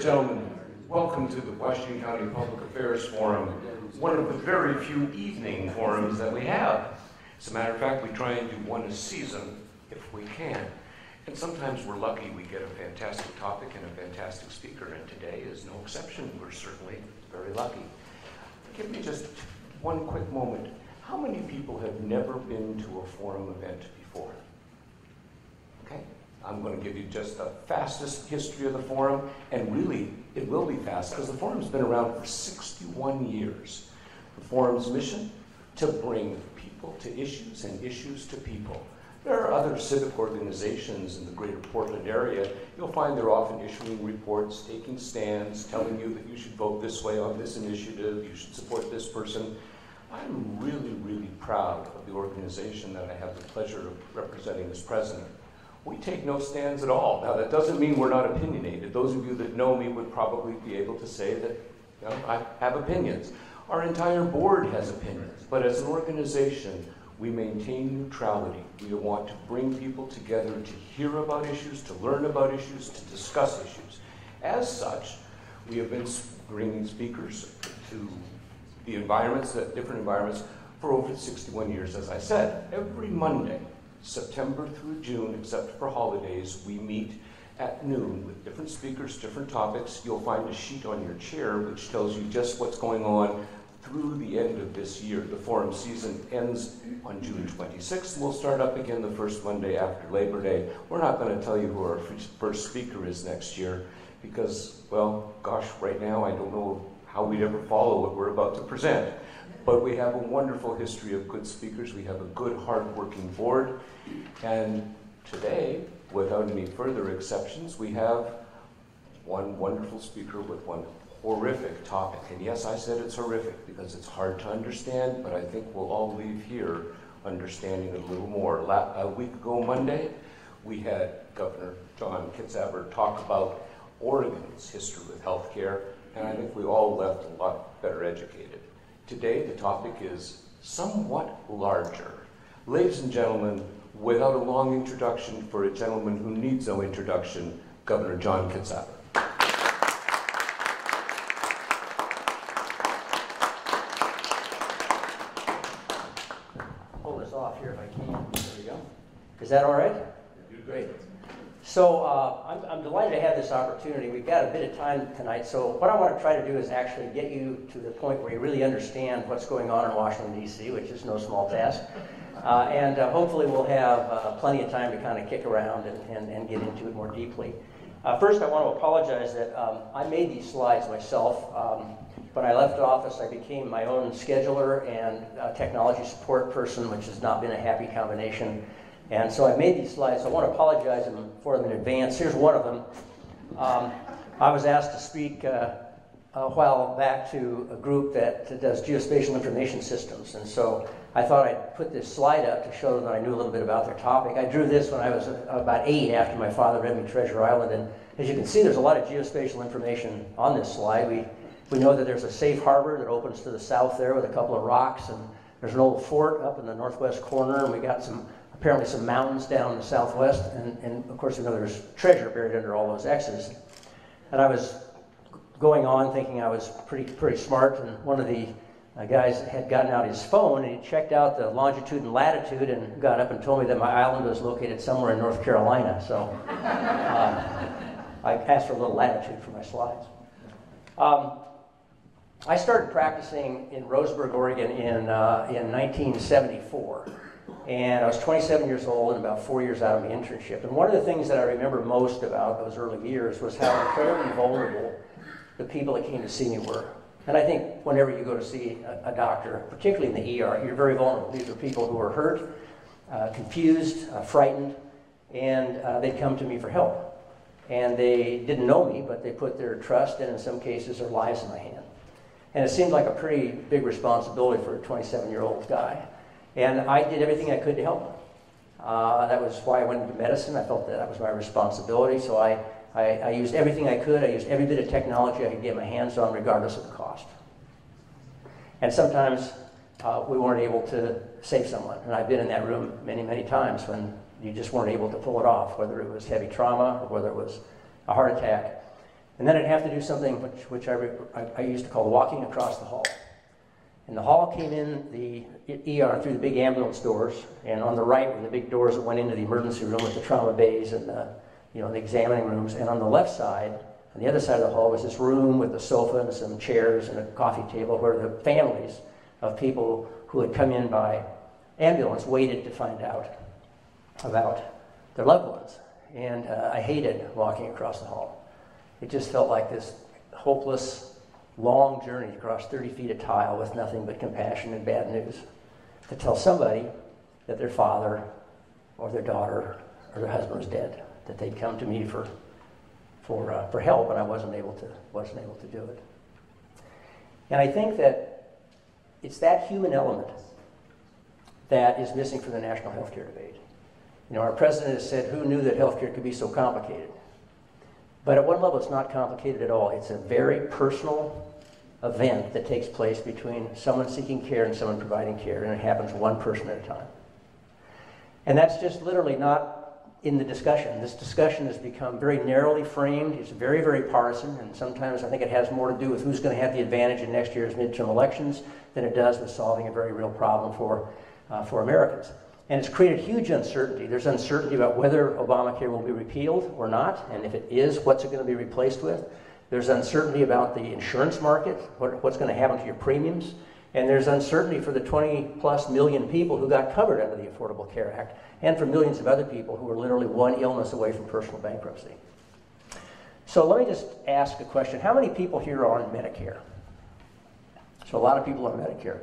And gentlemen, welcome to the Washington County Public Affairs Forum, one of the very few evening forums that we have. As a matter of fact, we try and do one a season if we can. And sometimes we're lucky we get a fantastic topic and a fantastic speaker, and today is no exception. We're certainly very lucky. Give me just one quick moment. How many people have never been to a forum event before? Okay, I'm going to give you just the fastest history of the forum, and really, it will be fast because the forum's been around for 61 years. The forum's mission? To bring people to issues and issues to people. There are other civic organizations in the greater Portland area. You'll find they're often issuing reports, taking stands, telling you that you should vote this way on this initiative, you should support this person. I'm really, really proud of the organization that I have the pleasure of representing as president. We take no stands at all. Now, that doesn't mean we're not opinionated. Those of you that know me would probably be able to say that you know, I have opinions. Our entire board has opinions. But as an organization, we maintain neutrality. We want to bring people together to hear about issues, to learn about issues, to discuss issues. As such, we have been bringing speakers to the environments, the different environments, for over 61 years, as I said. Every Monday, September through June, except for holidays, we meet at noon with different speakers, different topics. You'll find a sheet on your chair which tells you just what's going on through the end of this year. The forum season ends on June 26th. We'll start up again the first Monday after Labor Day. We're not going to tell you who our first speaker is next year because, well, gosh, right now I don't know how we'd ever follow what we're about to present. But we have a wonderful history of good speakers. We have a good, hard-working board. And today, without any further exceptions, we have one wonderful speaker with one horrific topic. And yes, I said it's horrific because it's hard to understand, but I think we'll all leave here understanding a little more. a week ago Monday, we had Governor John Kitzhaber talk about Oregon's history with healthcare, and I think we all left a lot better educated. Today, the topic is somewhat larger. Ladies and gentlemen, without a long introduction for a gentleman who needs no introduction, Governor John Kitzhaber. Pull this off here if I can. There we go. Is that all right? You're great. So uh, I'm, I'm, delighted to have this opportunity. We've got a bit of time tonight, so what I want to try to do is actually get you to the point where you really understand what's going on in Washington, D.C., which is no small task. Uh, and uh, hopefully we'll have uh, plenty of time to kind of kick around and, and, and get into it more deeply. Uh, first, I want to apologize that um, I made these slides myself. Um, when I left office, I became my own scheduler and technology support person, which has not been a happy combination. And so I made these slides. I want to apologize for them in advance. Here's one of them. Um, I was asked to speak uh, a while back to a group that does geospatial information systems. And so I thought I'd put this slide up to show them that I knew a little bit about their topic. I drew this when I was about eight after my father read me Treasure Island. And as you can see, there's a lot of geospatial information on this slide. We, we know that there's a safe harbor that opens to the south there with a couple of rocks. And there's an old fort up in the northwest corner. And we got some apparently some mountains down in the southwest, and, and of course, you know, there's treasure buried under all those X's. And I was going on thinking I was pretty, pretty smart, and one of the uh, guys had gotten out his phone and he checked out the longitude and latitude and got up and told me that my island was located somewhere in North Carolina. So uh, I asked for a little latitude for my slides. Um, I started practicing in Roseburg, Oregon in, uh, in 1974. And I was 27 years old and about four years out of my internship. And one of the things that I remember most about those early years was how incredibly vulnerable the people that came to see me were. And I think whenever you go to see a, a doctor, particularly in the ER, you're very vulnerable. These are people who are hurt, uh, confused, uh, frightened, and uh, they come to me for help. And they didn't know me, but they put their trust and, in some cases, their lives in my hand. And it seemed like a pretty big responsibility for a 27 year old guy. And I did everything I could to help them. Uh, that was why I went into medicine. I felt that that was my responsibility. So I, I, I, used everything I could. I used every bit of technology I could get my hands on, regardless of the cost. And sometimes uh, we weren't able to save someone. And I've been in that room many, many times when you just weren't able to pull it off, whether it was heavy trauma or whether it was a heart attack. And then I'd have to do something which, which I, I, I used to call walking across the hall. And the hall came in the ER through the big ambulance doors, and on the right were the big doors that went into the emergency room with the trauma bays and the, you know, the examining rooms. And on the left side, on the other side of the hall, was this room with a sofa and some chairs and a coffee table where the families of people who had come in by ambulance waited to find out about their loved ones. And uh, I hated walking across the hall. It just felt like this hopeless, long journey across 30 feet of tile with nothing but compassion and bad news to tell somebody that their father or their daughter or their husband was dead, that they'd come to me for, for, uh, for help, and I wasn't able, to, wasn't able to do it. And I think that it's that human element that is missing from the national healthcare debate. You know, our president has said, who knew that healthcare could be so complicated? But at one level, it's not complicated at all. It's a very personal event that takes place between someone seeking care and someone providing care, and it happens one person at a time. And that's just literally not in the discussion. This discussion has become very narrowly framed. It's very, very partisan, and sometimes I think it has more to do with who's going to have the advantage in next year's midterm elections than it does with solving a very real problem for, uh, for Americans. And it's created huge uncertainty. There's uncertainty about whether Obamacare will be repealed or not, and if it is, what's it going to be replaced with. There's uncertainty about the insurance market, what, what's going to happen to your premiums. And there's uncertainty for the 20 plus million people who got covered under the Affordable Care Act, and for millions of other people who are literally one illness away from personal bankruptcy. So let me just ask a question How many people here are on Medicare? So a lot of people on Medicare.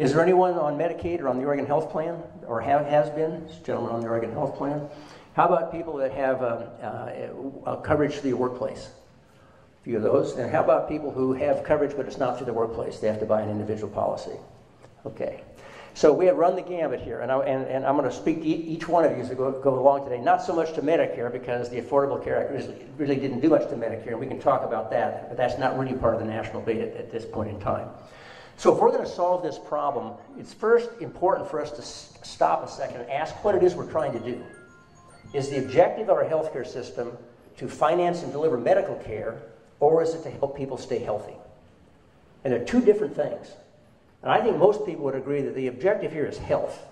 Is there anyone on Medicaid or on the Oregon Health Plan, or have, has been? This gentleman on the Oregon Health Plan. How about people that have um, uh, coverage through the workplace? A few of those. And how about people who have coverage but it's not through the workplace? They have to buy an individual policy. Okay. So we have run the gambit here, and, I, I'm going to speak to each one of you as we go, go along today. Not so much to Medicare, because the Affordable Care Act really, really didn't do much to Medicare, and we can talk about that, but that's not really part of the national debate at, at this point in time. So, if we're going to solve this problem, it's first important for us to stop a second and ask what it is we're trying to do. Is the objective of our healthcare system to finance and deliver medical care, or is it to help people stay healthy? And they're two different things. And I think most people would agree that the objective here is health,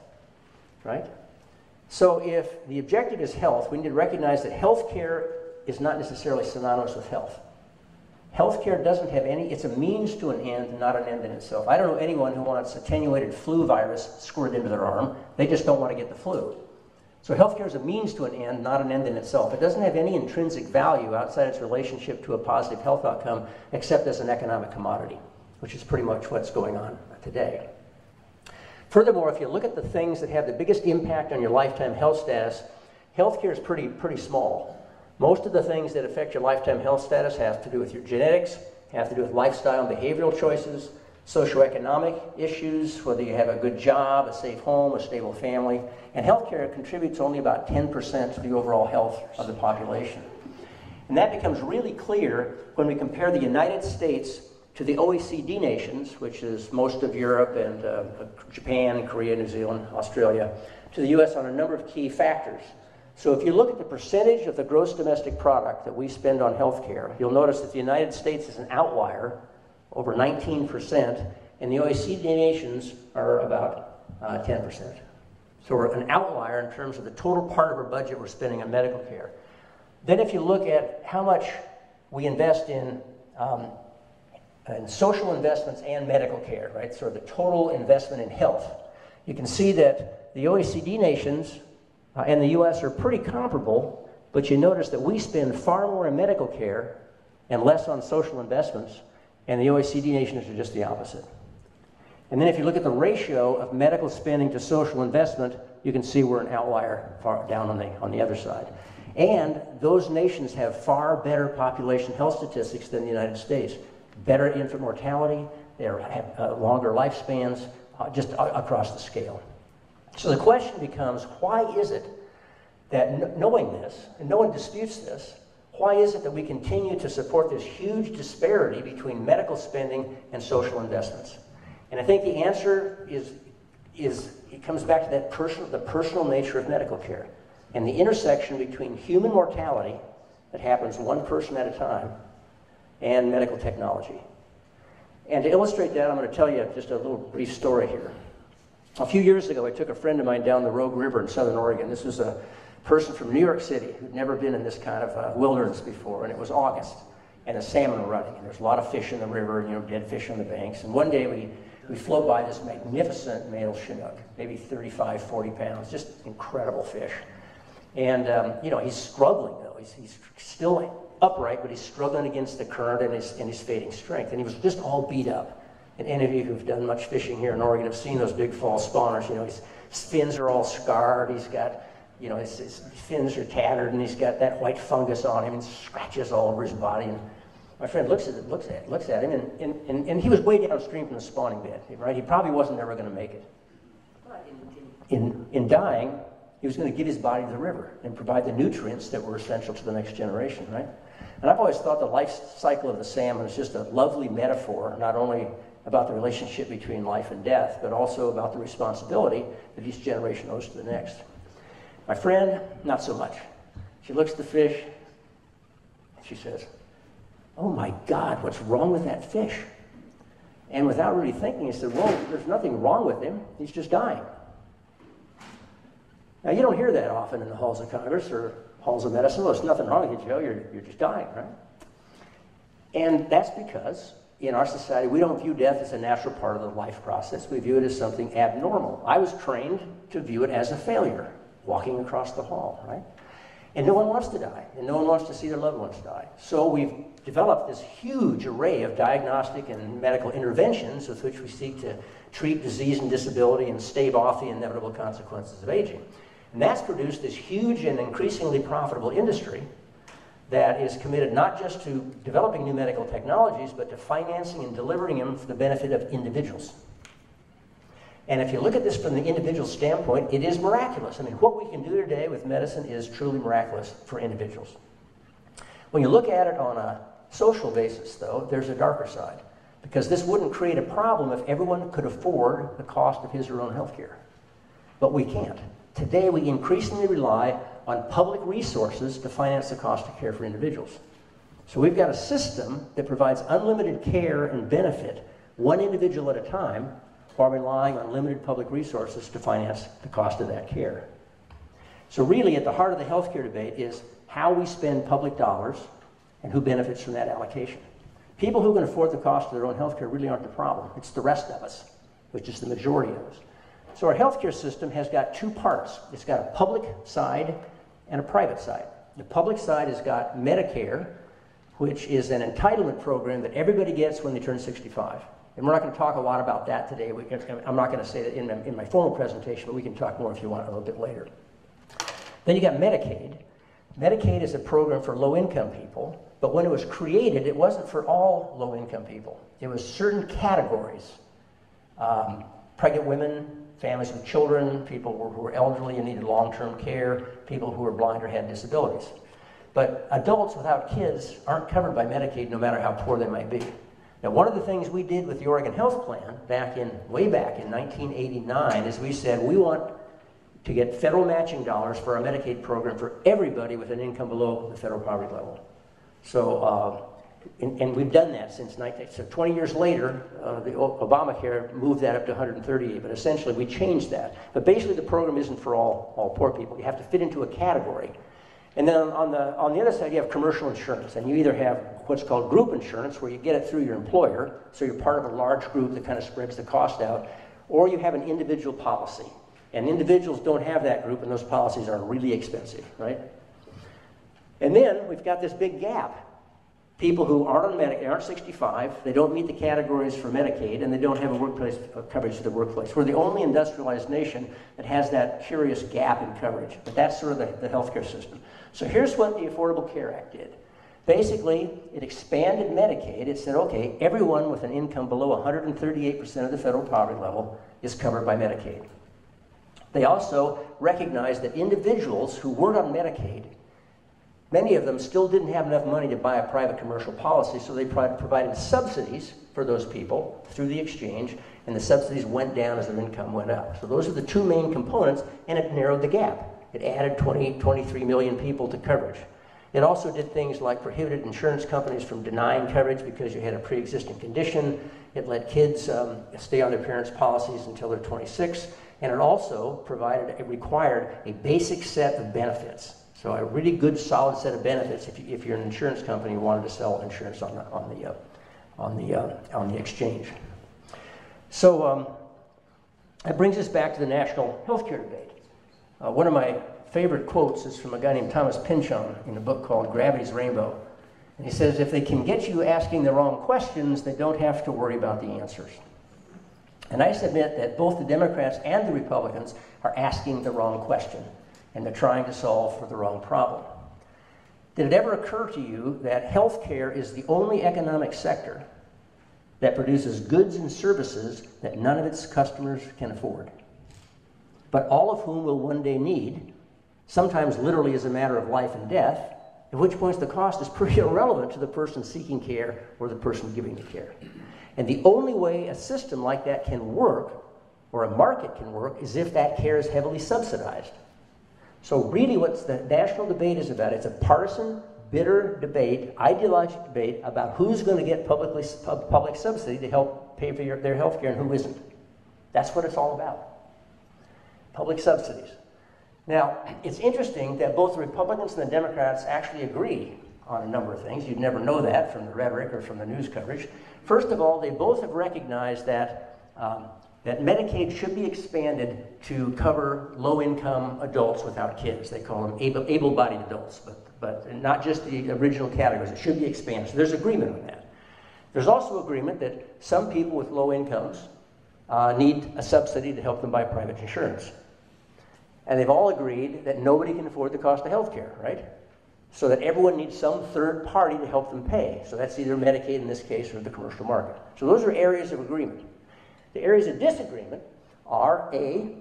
right? So, if the objective is health, we need to recognize that health care is not necessarily synonymous with health. Healthcare doesn't have any, it's a means to an end, not an end in itself. I don't know anyone who wants attenuated flu virus squirted into their arm. They just don't want to get the flu. So healthcare is a means to an end, not an end in itself. It doesn't have any intrinsic value outside its relationship to a positive health outcome, except as an economic commodity, which is pretty much what's going on today. Furthermore, if you look at the things that have the biggest impact on your lifetime health status, healthcare is pretty, pretty small. Most of the things that affect your lifetime health status have to do with your genetics, have to do with lifestyle and behavioral choices, socioeconomic issues, whether you have a good job, a safe home, a stable family. And healthcare contributes only about 10% to the overall health of the population. And that becomes really clear when we compare the United States to the OECD nations, which is most of Europe and uh, Japan, Korea, New Zealand, Australia, to the US on a number of key factors. So if you look at the percentage of the gross domestic product that we spend on healthcare, you'll notice that the United States is an outlier, over 19%, and the OECD nations are about uh, 10%. So we're an outlier in terms of the total part of our budget we're spending on medical care. Then if you look at how much we invest in, um, in social investments and medical care, right, so the total investment in health, you can see that the OECD nations uh, and the U.S. are pretty comparable, but you notice that we spend far more in medical care and less on social investments, and the OECD nations are just the opposite. And then if you look at the ratio of medical spending to social investment, you can see we're an outlier far down on the, on the other side. And those nations have far better population health statistics than the United States. Better infant mortality, they have uh, longer lifespans, uh, just uh, across the scale. So the question becomes why is it that knowing this, and no one disputes this, why is it that we continue to support this huge disparity between medical spending and social investments? And I think the answer is, is it comes back to that personal, the personal nature of medical care and the intersection between human mortality that happens one person at a time and medical technology. And to illustrate that, I'm going to tell you just a little brief story here. A few years ago, I took a friend of mine down the Rogue River in southern Oregon. This was a person from New York City who'd never been in this kind of uh, wilderness before, and it was August, and the salmon were running, and there's a lot of fish in the river, and, you know, dead fish on the banks. And one day we, we float by this magnificent male Chinook, maybe 35, 40 pounds, just incredible fish. And, um, you know, he's struggling, though. He's, he's still upright, but he's struggling against the current and his, and his fading strength. And he was just all beat up. And any of you who've done much fishing here in Oregon have seen those big fall spawners. You know, his, fins are all scarred. He's got, you know, his, his, fins are tattered, and he's got that white fungus on him and scratches all over his body. And my friend looks at it, looks at, looks at him, and, and, and, and he was way downstream from the spawning bed, right? He probably wasn't ever going to make it. In, in dying, he was going to give his body to the river and provide the nutrients that were essential to the next generation, right? And I've always thought the life cycle of the salmon is just a lovely metaphor, not only about the relationship between life and death, but also about the responsibility that each generation owes to the next. My friend, not so much. She looks at the fish and she says, Oh my God, what's wrong with that fish? And without really thinking, he said, Well, there's nothing wrong with him. He's just dying. Now, you don't hear that often in the halls of Congress or halls of medicine. Well, there's nothing wrong with you, Joe. You're, you're just dying, right? And that's because in our society, we don't view death as a natural part of the life process. We view it as something abnormal. I was trained to view it as a failure, walking across the hall, right? And no one wants to die, and no one wants to see their loved ones die. So we've developed this huge array of diagnostic and medical interventions with which we seek to treat disease and disability and stave off the inevitable consequences of aging. And that's produced this huge and increasingly profitable industry that is committed not just to developing new medical technologies, but to financing and delivering them for the benefit of individuals. And if you look at this from the individual standpoint, it is miraculous. I mean, what we can do today with medicine is truly miraculous for individuals. When you look at it on a social basis, though, there's a darker side. Because this wouldn't create a problem if everyone could afford the cost of his or her own health care. But we can't. Today, we increasingly rely on public resources to finance the cost of care for individuals. So we've got a system that provides unlimited care and benefit, one individual at a time, while relying on limited public resources to finance the cost of that care. So, really, at the heart of the healthcare debate is how we spend public dollars and who benefits from that allocation. People who can afford the cost of their own healthcare really aren't the problem. It's the rest of us, which is the majority of us. So our healthcare system has got two parts. It's got a public side and a private side. The public side has got Medicare, which is an entitlement program that everybody gets when they turn 65. And we're not going to talk a lot about that today. We, I'm not going to say that in, in my formal presentation, but we can talk more if you want a little bit later. Then you got Medicaid. Medicaid is a program for low income people, but when it was created, it wasn't for all low income people. It was certain categories um, pregnant women, families with children, people who were elderly and needed long term care, people who were blind or had disabilities. But adults without kids aren't covered by Medicaid no matter how poor they might be. Now, one of the things we did with the Oregon Health Plan back in, way back in 1989 is we said we want to get federal matching dollars for our Medicaid program for everybody with an income below the federal poverty level. So uh, and, and, we've done that since 19. So 20 years later, uh, the Obamacare moved that up to 138. But essentially, we changed that. But basically, the program isn't for all, all poor people. You have to fit into a category. And then on the, on the other side, you have commercial insurance. And you either have what's called group insurance, where you get it through your employer, so you're part of a large group that kind of spreads the cost out, or you have an individual policy. And individuals don't have that group, and those policies are really expensive, right? And then we've got this big gap people who aren't on Medicaid, aren't 65, they don't meet the categories for Medicaid, and they don't have a workplace uh, coverage for the workplace. We're the only industrialized nation that has that curious gap in coverage, but that's sort of the, the healthcare system. So here's what the Affordable Care Act did. Basically, it expanded Medicaid. It said, okay, everyone with an income below 138% of the federal poverty level is covered by Medicaid. They also recognized that individuals who weren't on Medicaid Many of them still didn't have enough money to buy a private commercial policy, so they provided subsidies for those people through the exchange, and the subsidies went down as their income went up. So those are the two main components, and it narrowed the gap. It added 20, 23 million people to coverage. It also did things like prohibited insurance companies from denying coverage because you had a pre existing condition. It let kids um, stay on their parents' policies until they're 26. And it also provided, it required a basic set of benefits. So, a really good, solid set of benefits if, you, if you're an insurance company and wanted to sell insurance on the, on the, uh, on the, uh, on the exchange. So, um, that brings us back to the national healthcare debate. Uh, one of my favorite quotes is from a guy named Thomas Pynchon in a book called Gravity's Rainbow. And he says, if they can get you asking the wrong questions, they don't have to worry about the answers. And I submit that both the Democrats and the Republicans are asking the wrong question, and they're trying to solve for the wrong problem. Did it ever occur to you that healthcare is the only economic sector that produces goods and services that none of its customers can afford, but all of whom will one day need sometimes literally as a matter of life and death, at which point the cost is pretty irrelevant to the person seeking care or the person giving the care. And the only way a system like that can work, or a market can work, is if that care is heavily subsidized. So, really, what the national debate is about, it's a partisan, bitter debate, ideological debate about who's going to get publicly, public subsidy to help pay for your, their health care and who isn't. That's what it's all about. Public subsidies. Now, it's interesting that both the Republicans and the Democrats actually agree on a number of things. You'd never know that from the rhetoric or from the news coverage. First of all, they both have recognized that, um, that Medicaid should be expanded to cover low income adults without kids. They call them able bodied adults, but, but not just the original categories. It should be expanded. So there's agreement on that. There's also agreement that some people with low incomes uh, need a subsidy to help them buy private insurance. And they've all agreed that nobody can afford the cost of health care, right? So that everyone needs some third party to help them pay. So that's either Medicaid in this case or the commercial market. So those are areas of agreement. The areas of disagreement are A,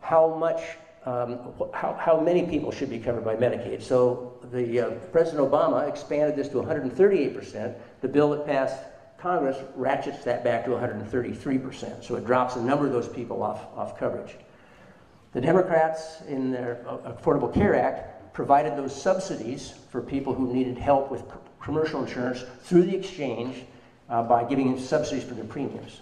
how much, um, how, how many people should be covered by Medicaid. So the uh, President Obama expanded this to 138%. The bill that passed Congress ratchets that back to 133%. So it drops a number of those people off, off coverage. The Democrats, in their Affordable Care Act, provided those subsidies for people who needed help with commercial insurance through the exchange uh, by giving them subsidies for their premiums.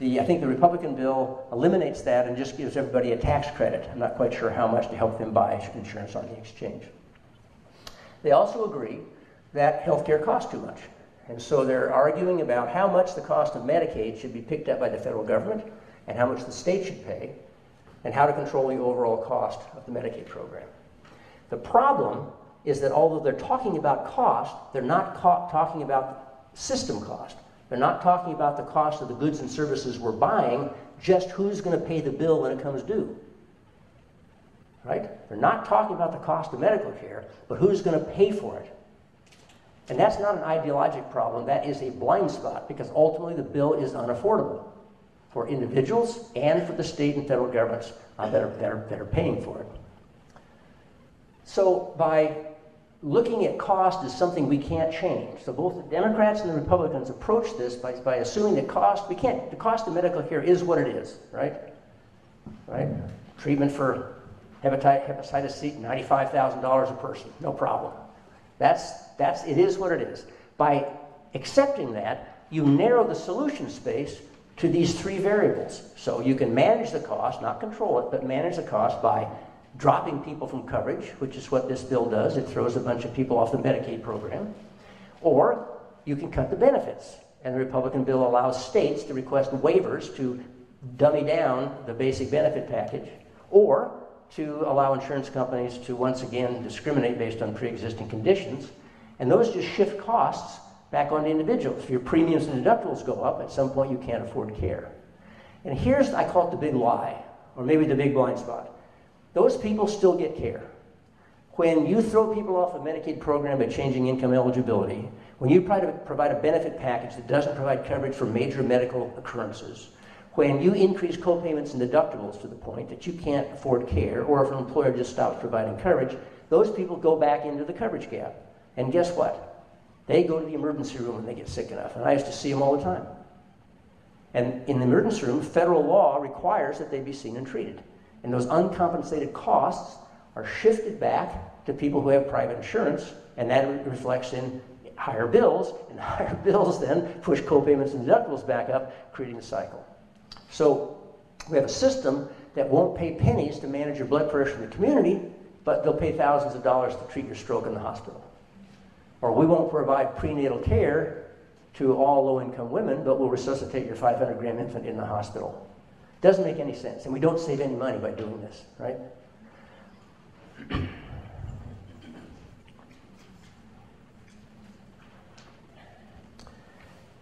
The, I think the Republican bill eliminates that and just gives everybody a tax credit. I'm not quite sure how much to help them buy insurance on the exchange. They also agree that health care costs too much. And so they're arguing about how much the cost of Medicaid should be picked up by the federal government and how much the state should pay and how to control the overall cost of the Medicaid program. The problem is that although they're talking about cost, they're not talking about system cost. They're not talking about the cost of the goods and services we're buying, just who's going to pay the bill when it comes due. Right? They're not talking about the cost of medical care, but who's going to pay for it. And that's not an ideologic problem, that is a blind spot because ultimately the bill is unaffordable for individuals and for the state and federal governments uh, that, are, that, are, that are paying for it. So, by looking at cost as something we can't change, so both the Democrats and the Republicans approach this by, by assuming that cost, we can't, the cost of medical care is what it is, right? Right? Treatment for hepatitis, hepatitis C, $95,000 a person, no problem. That's, that's, it is what it is. By accepting that, you narrow the solution space to these three variables. So you can manage the cost, not control it, but manage the cost by dropping people from coverage, which is what this bill does. It throws a bunch of people off the Medicaid program. Or you can cut the benefits. And the Republican bill allows states to request waivers to dummy down the basic benefit package, or to allow insurance companies to once again discriminate based on pre existing conditions. And those just shift costs back on individuals. If your premiums and deductibles go up, at some point you can't afford care. And here's, I call it the big lie, or maybe the big blind spot. Those people still get care. When you throw people off a Medicaid program by changing income eligibility, when you try to provide a benefit package that doesn't provide coverage for major medical occurrences, when you increase copayments and deductibles to the point that you can't afford care, or if an employer just stops providing coverage, those people go back into the coverage gap. And guess what? They go to the emergency room when they get sick enough, and I used to see them all the time. And in the emergency room, federal law requires that they be seen and treated. And those uncompensated costs are shifted back to people who have private insurance, and that reflects in higher bills, and higher bills then push co-payments and deductibles back up, creating a cycle. So we have a system that won't pay pennies to manage your blood pressure in the community, but they'll pay thousands of dollars to treat your stroke in the hospital. Or we won't provide prenatal care to all low-income women, but we'll resuscitate your 500 gram infant in the hospital. Doesn't make any sense, and we don't save any money by doing this, right?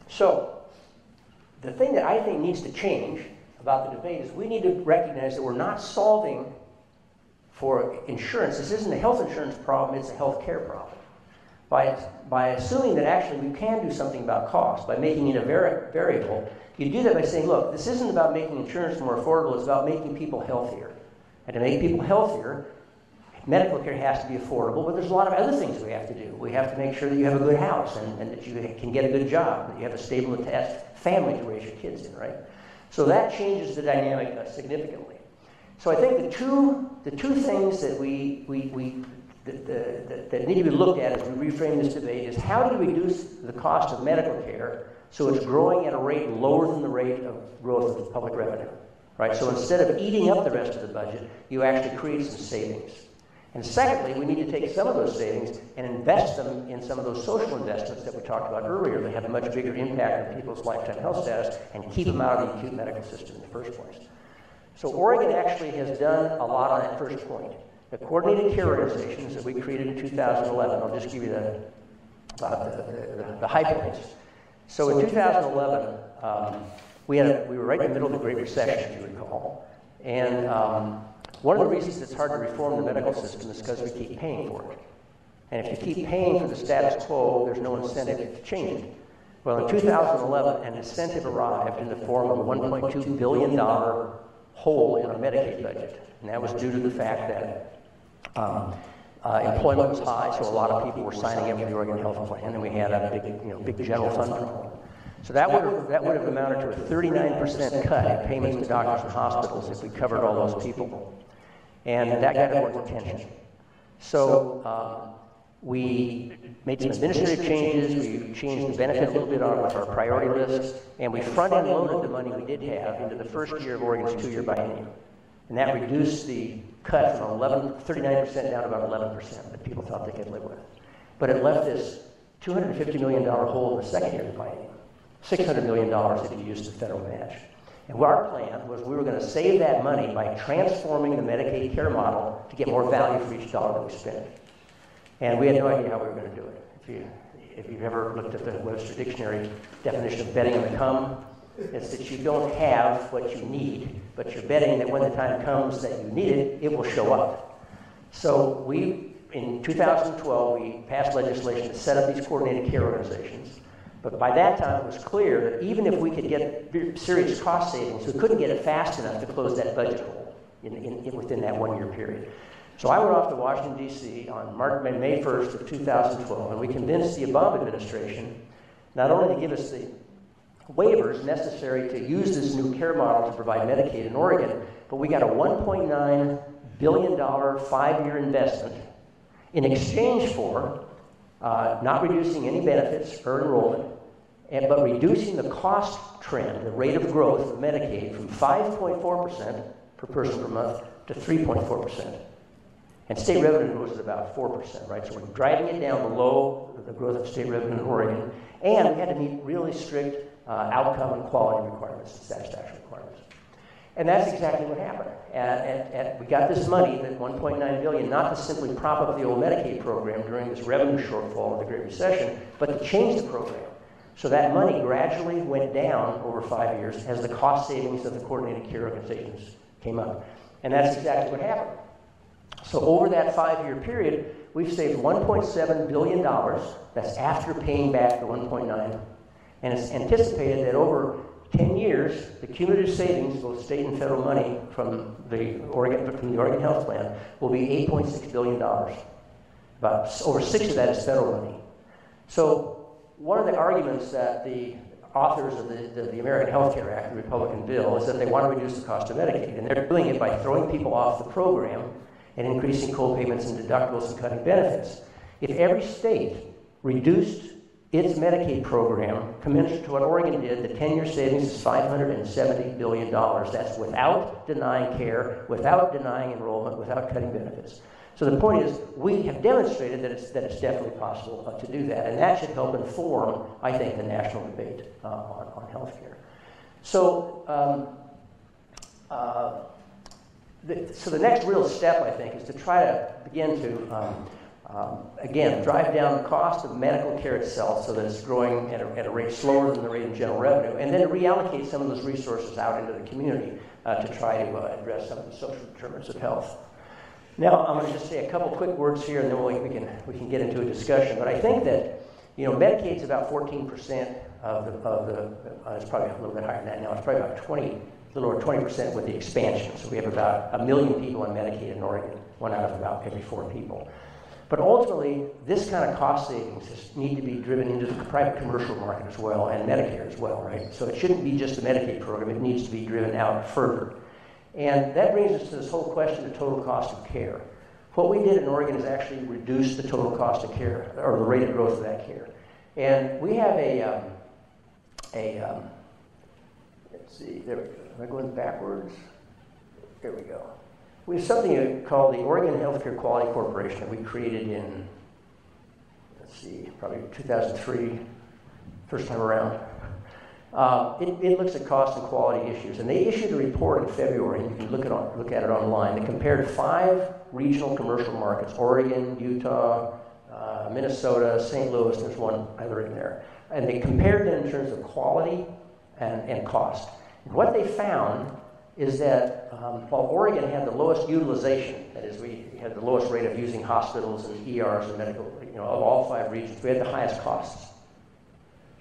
So, the thing that I think needs to change about the debate is we need to recognize that we're not solving for insurance. This isn't a health insurance problem, it's a health care problem. By, by assuming that actually we can do something about cost, by making it a vari- variable, you do that by saying, look, this isn't about making insurance more affordable, it's about making people healthier. And to make people healthier, medical care has to be affordable, but there's a lot of other things we have to do. We have to make sure that you have a good house and, and that you can get a good job, that you have a stable, attached family to raise your kids in, right? So that changes the dynamic uh, significantly. So I think the two, the two things that we, we, we that, that, that need to be looked at as we reframe this debate is how do we reduce the cost of medical care so it's growing at a rate lower than the rate of growth of public revenue, right? So instead of eating up the rest of the budget, you actually create some savings. And secondly, we need to take some of those savings and invest them in some of those social investments that we talked about earlier that have a much bigger impact on people's lifetime health status and keep them out of the acute medical system in the first place. So Oregon actually has done a lot on that first point. The coordinated care organizations that we created in 2011, I'll just give you the, uh, the, the, the, high points. So in 2011, um, we, had a, we were right in the middle of the Great Recession, if you recall. And um, one of the reasons it's hard to reform the medical system is because we keep paying for it. And if you keep paying for the status quo, there's no incentive to change it. Well, in 2011, an incentive arrived in the form of a $1.2 billion hole in our Medicaid budget. And that was due to the fact that um, uh, employment was high, so a lot of people were signing up for the Oregon Health Plan, and we had a big, you know, big general fund program. So that would have, that would have amounted to a 39% cut in payments to doctors and hospitals if we covered all those people and that got everyone's attention. So uh, we made some administrative changes, we changed the benefit a little bit on our priority list, and we front-end loaded the money we did have into the first year of Oregon's two-year biennium. And that reduced the cut from 11, 39% down to about 11% that people thought they could live with. But it left this $250 million hole in the second year of the biennium, $600 million if you used the federal match. And our plan was we were going to save that money by transforming the Medicaid care model to get more value for each dollar that we spent. And we had no idea how we were going to do it. If, you, if you've ever looked at the Webster Dictionary definition of betting on the come, it's that you don't have what you need, but you're betting that when the time comes that you need it, it will show up. So we, in 2012, we passed legislation to set up these coordinated care organizations. But by that time, it was clear that even if we could get serious cost savings, we couldn't get it fast enough to close that budget hole in, in, in, within that one year period. So I went off to Washington, D.C. on March, May 1st of 2012, and we convinced the Obama administration not only to give us the waivers necessary to use this new care model to provide Medicaid in Oregon, but we got a $1.9 billion five year investment in exchange for uh, not reducing any benefits for enrollment, and, but reducing the cost trend, the rate of growth of Medicaid from 5.4% per person per month to 3.4%. And state revenue was about 4%, right? So we're driving it down below the growth of state revenue in Oregon. And we had to meet really strict Uh, outcome and quality requirements and satisfaction requirements. And that's exactly what happened. And, and, and, we got this money, that 1.9 billion, not to simply prop up the old Medicaid program during this revenue shortfall of the Great Recession, but to change the program. So that money gradually went down over five years as the cost savings of the coordinated care organizations came up. And that's exactly what happened. So over that five-year period, we've saved 1.7 billion dollars. That's after paying back the 1.9, and it's anticipated that over 10 years, the cumulative savings, both state and federal money from the Oregon, from the Oregon Health Plan, will be $8.6 billion. About over six of that is federal money. So, one of the arguments that the authors of the, the, the American Health Care Act, the Republican bill, is that they want to reduce the cost of Medicaid. And they're doing it by throwing people off the program and increasing co-payments and deductibles and cutting benefits. If every state reduced its Medicaid program commensurate to what Oregon did, the 10 year savings is $570 billion. That's without denying care, without denying enrollment, without cutting benefits. So the point is, we have demonstrated that it's, that it's definitely possible uh, to do that, and that should help inform, I think, the national debate uh, on, on health care. So, um, uh, the, so the next real step, I think, is to try to begin to um, um, again, drive down the cost of medical care itself so that it's growing at a, at a, rate slower than the rate of general revenue, and then reallocate some of those resources out into the community uh, to try to uh, address some of the social determinants of health. Now, I'm going to just say a couple quick words here, and then we, can, we can get into a discussion. But I think that, you know, Medicaid's about 14% of the, of the uh, it's probably a little bit higher than that now. It's probably about 20, a little over 20% with the expansion. So we have about a million people on Medicaid in Oregon, one out of about every four people. But ultimately, this kind of cost savings need to be driven into the private commercial market as well and Medicare as well, right? So it shouldn't be just the Medicaid program, it needs to be driven out further. And that brings us to this whole question of total cost of care. What we did in Oregon is actually reduce the total cost of care, or the rate of growth of that care. And we have a, um, a um, let's see, there we go. Am I going backwards? There we go. We have something called the Oregon Healthcare Quality Corporation that we created in, let's see, probably 2003, first time around. Uh, it, it, looks at cost and quality issues, and they issued a report in February, and you can look at, on, look at it online. They compared five regional commercial markets Oregon, Utah, uh, Minnesota, St. Louis, there's one other in there. And they compared them in terms of quality and, and cost. And what they found is that um, while Oregon had the lowest utilization, that is, we had the lowest rate of using hospitals and ERs and medical, you know, of all five regions, we had the highest costs,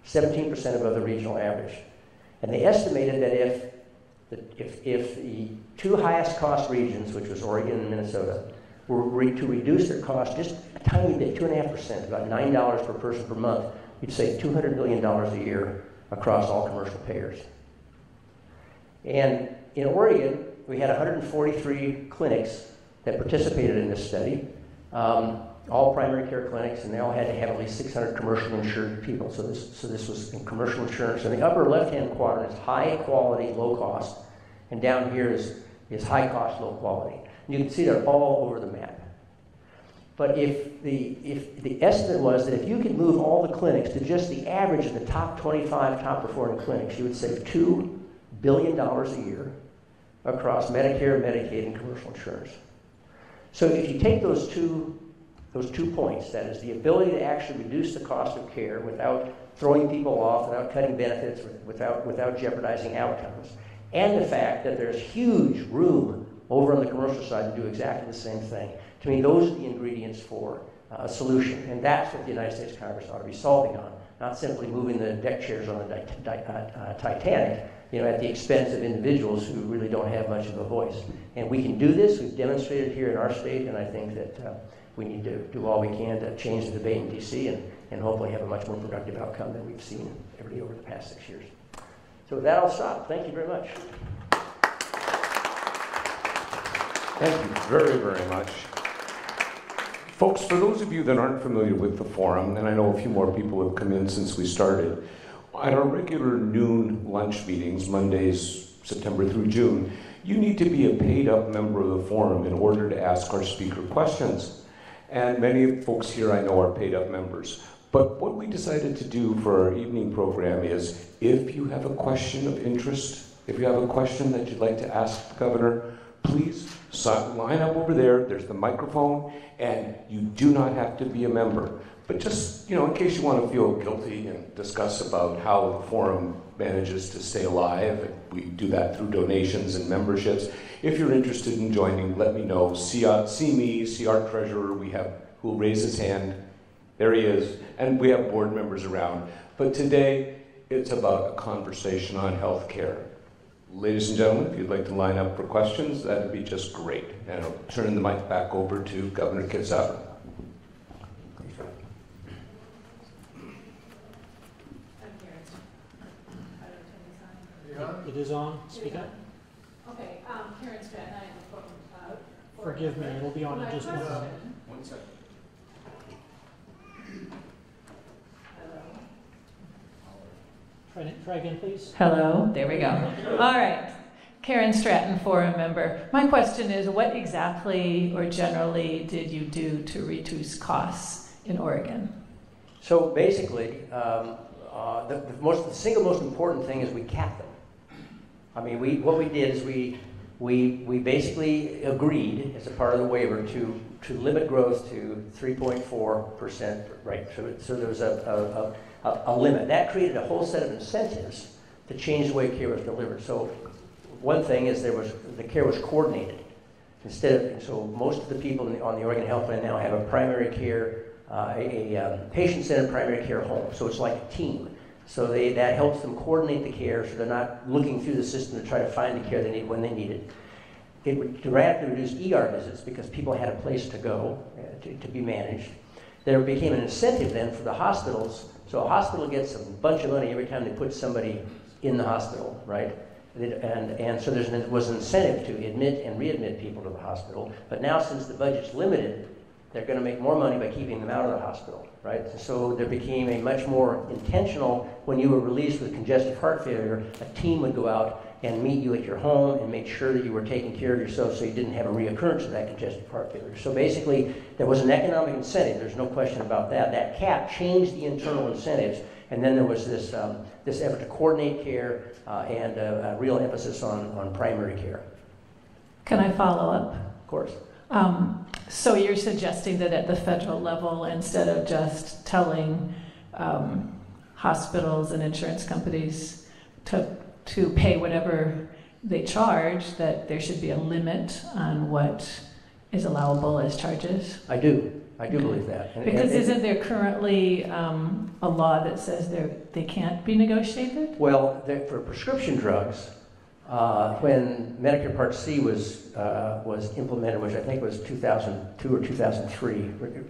17% above the regional average. And they estimated that if the, if, if the two highest cost regions, which was Oregon and Minnesota, were re- to reduce their cost just a tiny bit, 2.5%, about $9 per person per month, you'd save $200 million a year across all commercial payers. And in Oregon, we had 143 clinics that participated in this study, um, all primary care clinics, and they all had to have at least 600 commercial insured people. So this, so this was in commercial insurance. And the upper left-hand quadrant is high quality, low cost, and down here is, is high cost, low quality. And you can see they're all over the map. But if the, if the estimate was that if you could move all the clinics to just the average of the top 25 top performing clinics, you would save $2 billion dollars a year across Medicare, Medicaid, and commercial insurance. So if you take those two, those two points, that is the ability to actually reduce the cost of care without throwing people off, without cutting benefits, without, without jeopardizing outcomes, and the fact that there's huge room over on the commercial side to do exactly the same thing. To me, those are the ingredients for a solution, and that's what the United States Congress ought to be solving on, not simply moving the deck chairs on the di- uh, Titanic, you know, at the expense of individuals who really don't have much of a voice. And we can do this. We've demonstrated here in our state, and I think that uh, we need to do all we can to change the debate in D.C. and, and hopefully have a much more productive outcome than we've seen every over the past six years. So with that, I'll stop. Thank you very much. Thank you very, very much. Folks, for those of you that aren't familiar with the forum, and I know a few more people have come in since we started, at our regular noon lunch meetings, Mondays, September through June, you need to be a paid up member of the forum in order to ask our speaker questions. And many folks here I know are paid up members. But what we decided to do for our evening program is if you have a question of interest, if you have a question that you'd like to ask the governor, please line up over there. There's the microphone, and you do not have to be a member. But just, you know, in case you want to feel guilty and discuss about how the forum manages to stay alive, we do that through donations and memberships. If you're interested in joining, let me know. See, uh, see me, see our treasurer, we have, who will raise his hand. There he is. And we have board members around. But today, it's about a conversation on health care. Ladies and gentlemen, if you'd like to line up for questions, that'd be just great. And I'll turn the mic back over to Governor Kitzhaber. It is on, speak up. Okay, um, Karen Stratton, I am the forum, uh, Forgive me, it'll be on in just one minute. One second. Try, try again, please. Hello, there we go. All right. Karen Stratton, forum member. My question is what exactly or generally did you do to reduce costs in Oregon? So basically, um, uh, the, the, most, the single most important thing is we cap them. I mean, we, what we did is we, we, we basically agreed as a part of the waiver to, to limit growth to 3.4%, right? So, so there was a, a, a, a limit. That created a whole set of incentives to change the way care was delivered. So one thing is there was, the care was coordinated. Instead of, so most of the people the, on the Oregon Health Plan now have a primary care, uh, a, a um, patient-centered primary care home. So it's like a team. So they, that helps them coordinate the care so they're not looking through the system to try to find the care they need when they need it. It would dramatically reduce ER visits because people had a place to go uh, to, to be managed. There became an incentive then for the hospitals. So a hospital gets a bunch of money every time they put somebody in the hospital, right? And, and so there was an incentive to admit and readmit people to the hospital. But now, since the budget's limited, they're going to make more money by keeping them out of the hospital, right? So there became a much more intentional, when you were released with congestive heart failure, a team would go out and meet you at your home and make sure that you were taking care of yourself so you didn't have a reoccurrence of that congestive heart failure. So basically, there was an economic incentive, there's no question about that. That cap changed the internal incentives, and then there was this, um, this effort to coordinate care uh, and a, a real emphasis on, on primary care. Can I follow up? Of course. Um, so you're suggesting that at the federal level, instead of just telling um, hospitals and insurance companies to to pay whatever they charge, that there should be a limit on what is allowable as charges? I do. I do believe that. And, because and, isn't there currently um, a law that says they can't be negotiated? Well, for prescription drugs, uh, when Medicare Part C was uh, was implemented, which I think was 2002 or 2003,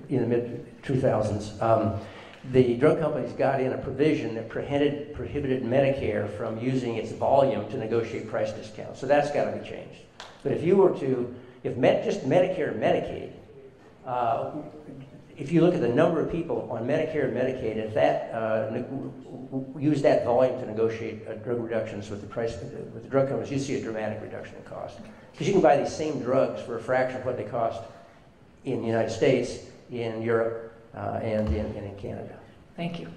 in the mid 2000s, um, the drug companies got in a provision that prohibited prohibited Medicare from using its volume to negotiate price discounts. So that's got to be changed. But if you were to, if just Medicare and Medicaid uh, if you look at the number of people on Medicare and Medicaid, if that uh, use that volume to negotiate uh, drug reductions with the price with the drug companies, you see a dramatic reduction in cost. Because you can buy these same drugs for a fraction of what they cost in the United States, in Europe, uh, and, in, and in Canada. Thank you.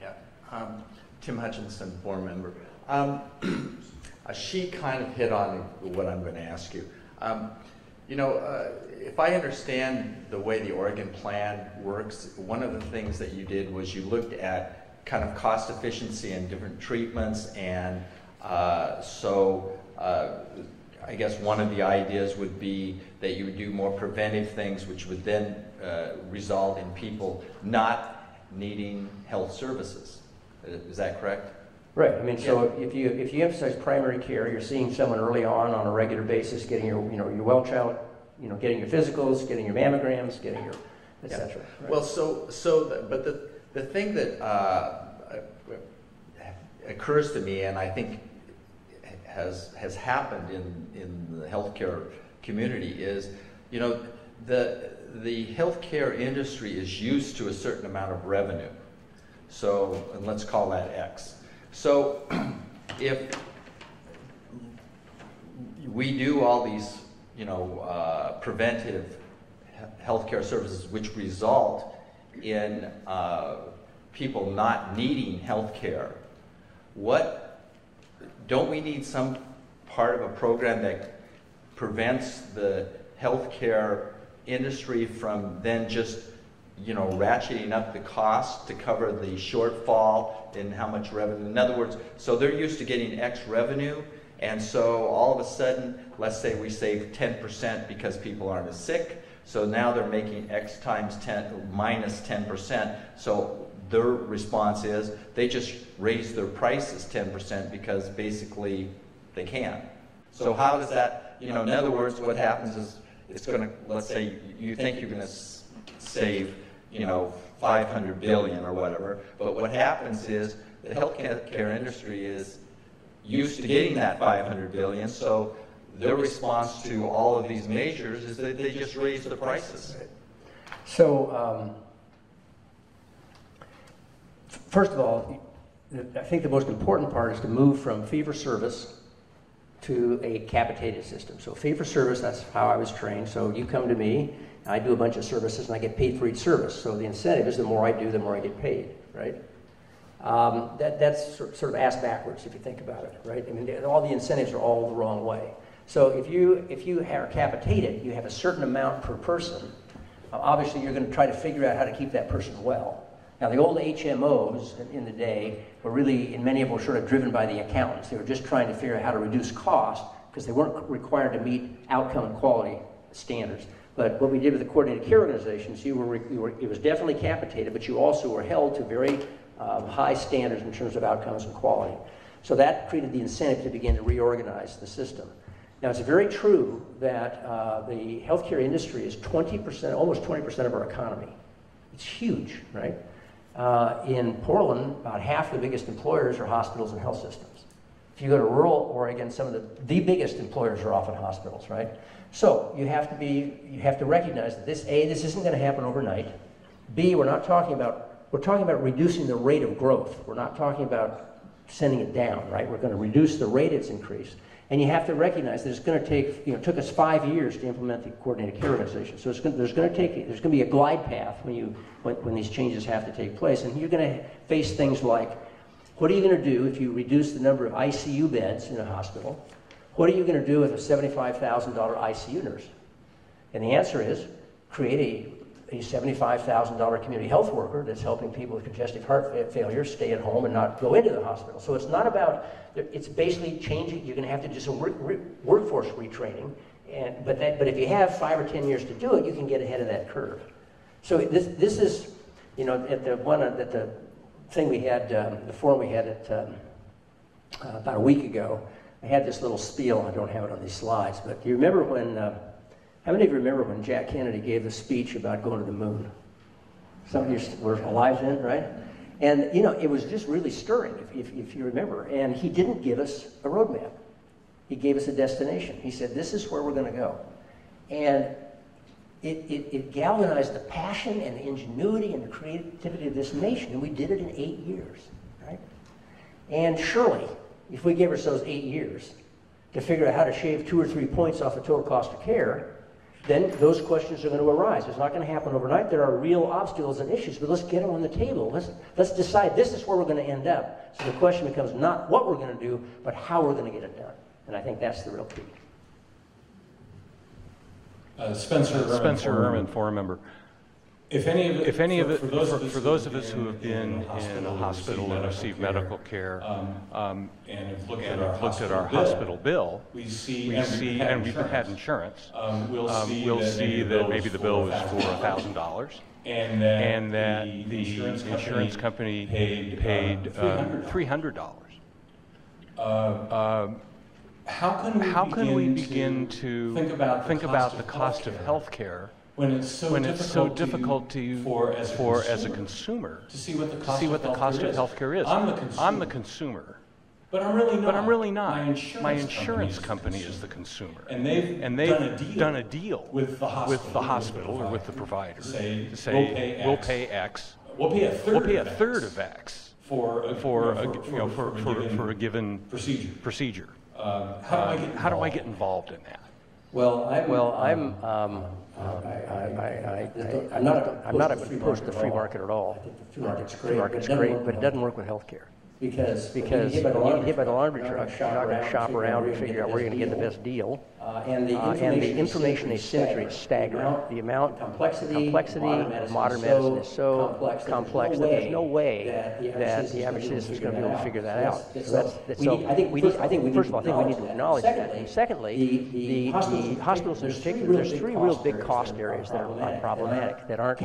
Yeah, um, Tim Hutchinson, board member. Um, she kind of hit on what I'm going to ask you. Um, you know, uh, if I understand the way the Oregon plan works, one of the things that you did was you looked at kind of cost efficiency and different treatments, and uh, so uh, I guess one of the ideas would be that you would do more preventive things, which would then uh, result in people not needing health services. Is that correct? Right. I mean, so yeah. if you if you emphasize primary care, you're seeing someone early on on a regular basis, getting your you know your well child, you know, getting your physicals, getting your mammograms, getting your etc. Yeah. Right? Well, so so the, but the the thing that uh, occurs to me, and I think has has happened in in the healthcare community, is you know the the healthcare industry is used to a certain amount of revenue. So, and let's call that X. So if we do all these, you know, uh, preventive healthcare services which result in uh, people not needing health care, what don't we need some part of a program that prevents the healthcare industry from then just you know, ratcheting up the cost to cover the shortfall in how much revenue. In other words, so they're used to getting X revenue, and so all of a sudden, let's say we save 10% because people aren't as sick, so now they're making X times 10 minus 10%. So their response is they just raise their prices 10% because basically they can. So how does that, you know, in other words, what happens is it's going to, let's say you think you're going to save you know, 500 billion or whatever. But what happens is the healthcare care industry is used to getting that 500 billion, so their response to all of these measures is that they just raise the prices. So, um, first of all, I think the most important part is to move from fee for service to a capitated system. So, fee for service, that's how I was trained. So, you come to me, I do a bunch of services, and I get paid for each service. So, the incentive is the more I do, the more I get paid, right? Um, that, that's sort of ass backwards if you think about it, right? I mean, all the incentives are all the wrong way. So if you if you are capitated, you have a certain amount per person. Uh, obviously, you're going to try to figure out how to keep that person well. Now, the old HMOs in, the day were really, in many of them, sort of driven by the accountants. They were just trying to figure out how to reduce cost because they weren't required to meet outcome and quality standards. But what we did with the coordinated care organizations, you were, you were it was definitely capitated, but you also were held to very high standards in terms of outcomes and quality. So that created the incentive to begin to reorganize the system. Now, it's very true that uh, the healthcare industry is 20%, almost 20% of our economy. It's huge, right? Uh, in Portland, about half the biggest employers are hospitals and health systems. If you go to rural Oregon, some of the, the biggest employers are often hospitals, right? So you have to be, you have to recognize that this, A, this isn't going to happen overnight. B, we're not talking about, we're talking about reducing the rate of growth. We're not talking about sending it down, right? We're going to reduce the rate it's increased. And you have to recognize that it's going to take, you know, it took us five years to implement the coordinated care organization. So going, there's going to take, there's going to be a glide path when you, when, when these changes have to take place. And you're going to face things like, what are you going to do if you reduce the number of ICU beds in a hospital? What are you going to do with a $75,000 ICU nurse? And the answer is create a, a $75,000 community health worker that's helping people with congestive heart fa- failure stay at home and not go into the hospital. So it's not about, it's basically changing, you're going to have to do some workforce retraining. And, but, that, but if you have five or 10 years to do it, you can get ahead of that curve. So this, this is, you know, at the one, at the thing we had, um, the forum we had at, um, uh, about a week ago, I had this little spiel. I don't have it on these slides, but you remember when? Uh, how many of you remember when Jack Kennedy gave the speech about going to the moon? Some of you were alive then, right? And you know, it was just really stirring, if, if, if you remember. And he didn't give us a roadmap. He gave us a destination. He said, "This is where we're going to go," and it, it, it galvanized the passion and the ingenuity and the creativity of this nation, and we did it in eight years, right? And surely, if we gave ourselves eight years to figure out how to shave two or three points off the total cost of care, then those questions are going to arise. It's not going to happen overnight. There are real obstacles and issues, but let's get them on the table. Let's, let's decide this is where we're going to end up. So the question becomes not what we're going to do, but how we're going to get it done. And I think that's the real key. Uh, Spencer Erman. Spencer former- Erman, forum member. If any of it. If any of for- it, for those of for us for who those have of us who have been in a hospital and received medical care um, um, And have looked at our looked at our hospital bill, We see. we and we've see, had and we've had insurance. insurance, Um, we'll um, see we'll that see maybe the that bill maybe was the bill for was for a thousand dollars, And that. and that the the insurance company paid. paid uh, three hundred dollars. Uh, How can we How can we begin begin to think about the think cost about of the cost of healthcare healthcare when it's so when it's so difficult difficult to to, for as a for as a consumer consumer to see what the cost see of what the cost of healthcare healthcare is? I'm the consumer. I'm the consumer. But I'm really not. But I'm really not. My insurance, My insurance company, company is is the the consumer. And they've, And done, a they've deal done a deal with the hospital, with the hospital or with the provider to say, to we'll pay we'll X. pay X, We'll pay a third. we'll pay a of X third of X for a, for, a know, you know, for, a for, given for a given procedure. procedure. Um, how do I get? How do I involved? get involved in that? Well, I'm, well, I'm, um, I, I'm not, I'm not opposed to the free market at all. free market's Free great, market's but it doesn't great, work but it with doesn't work with healthcare. Because. Because when you get hit by the laundry truck, you're not gonna shop around and figure out where you're gonna get the best deal. Uh, and the Uh, and the information asymmetry is staggering. The amount, complexity, complexity of modern medicine is so complex that there's no way that the average citizen is gonna be able to figure that out. So that's, that's, so, we need, I think, first of all, I think we need to acknowledge that. And secondly, the, the hospitals in particular, there's three real big cost areas that are problematic, that aren't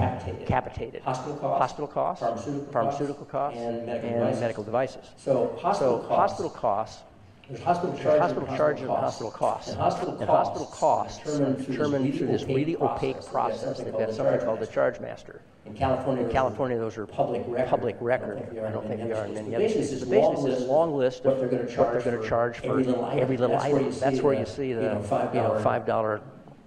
capitated. Hospital costs, pharmaceutical costs, and medical devices. So hospital So costs, hospital costs there's hospital There's charges, hospital and hospital costs. And hospital And costs hospital costs are are determined through this really opaque process. They've got something called the charge master. In California, In those California, those are public record. public record. I don't think they are in many other states. Basically, it's it's a long list what of they're going to what charge charge for every little item. every little That's where item. you see That's where the, you see the, know, $5 you know, five dollar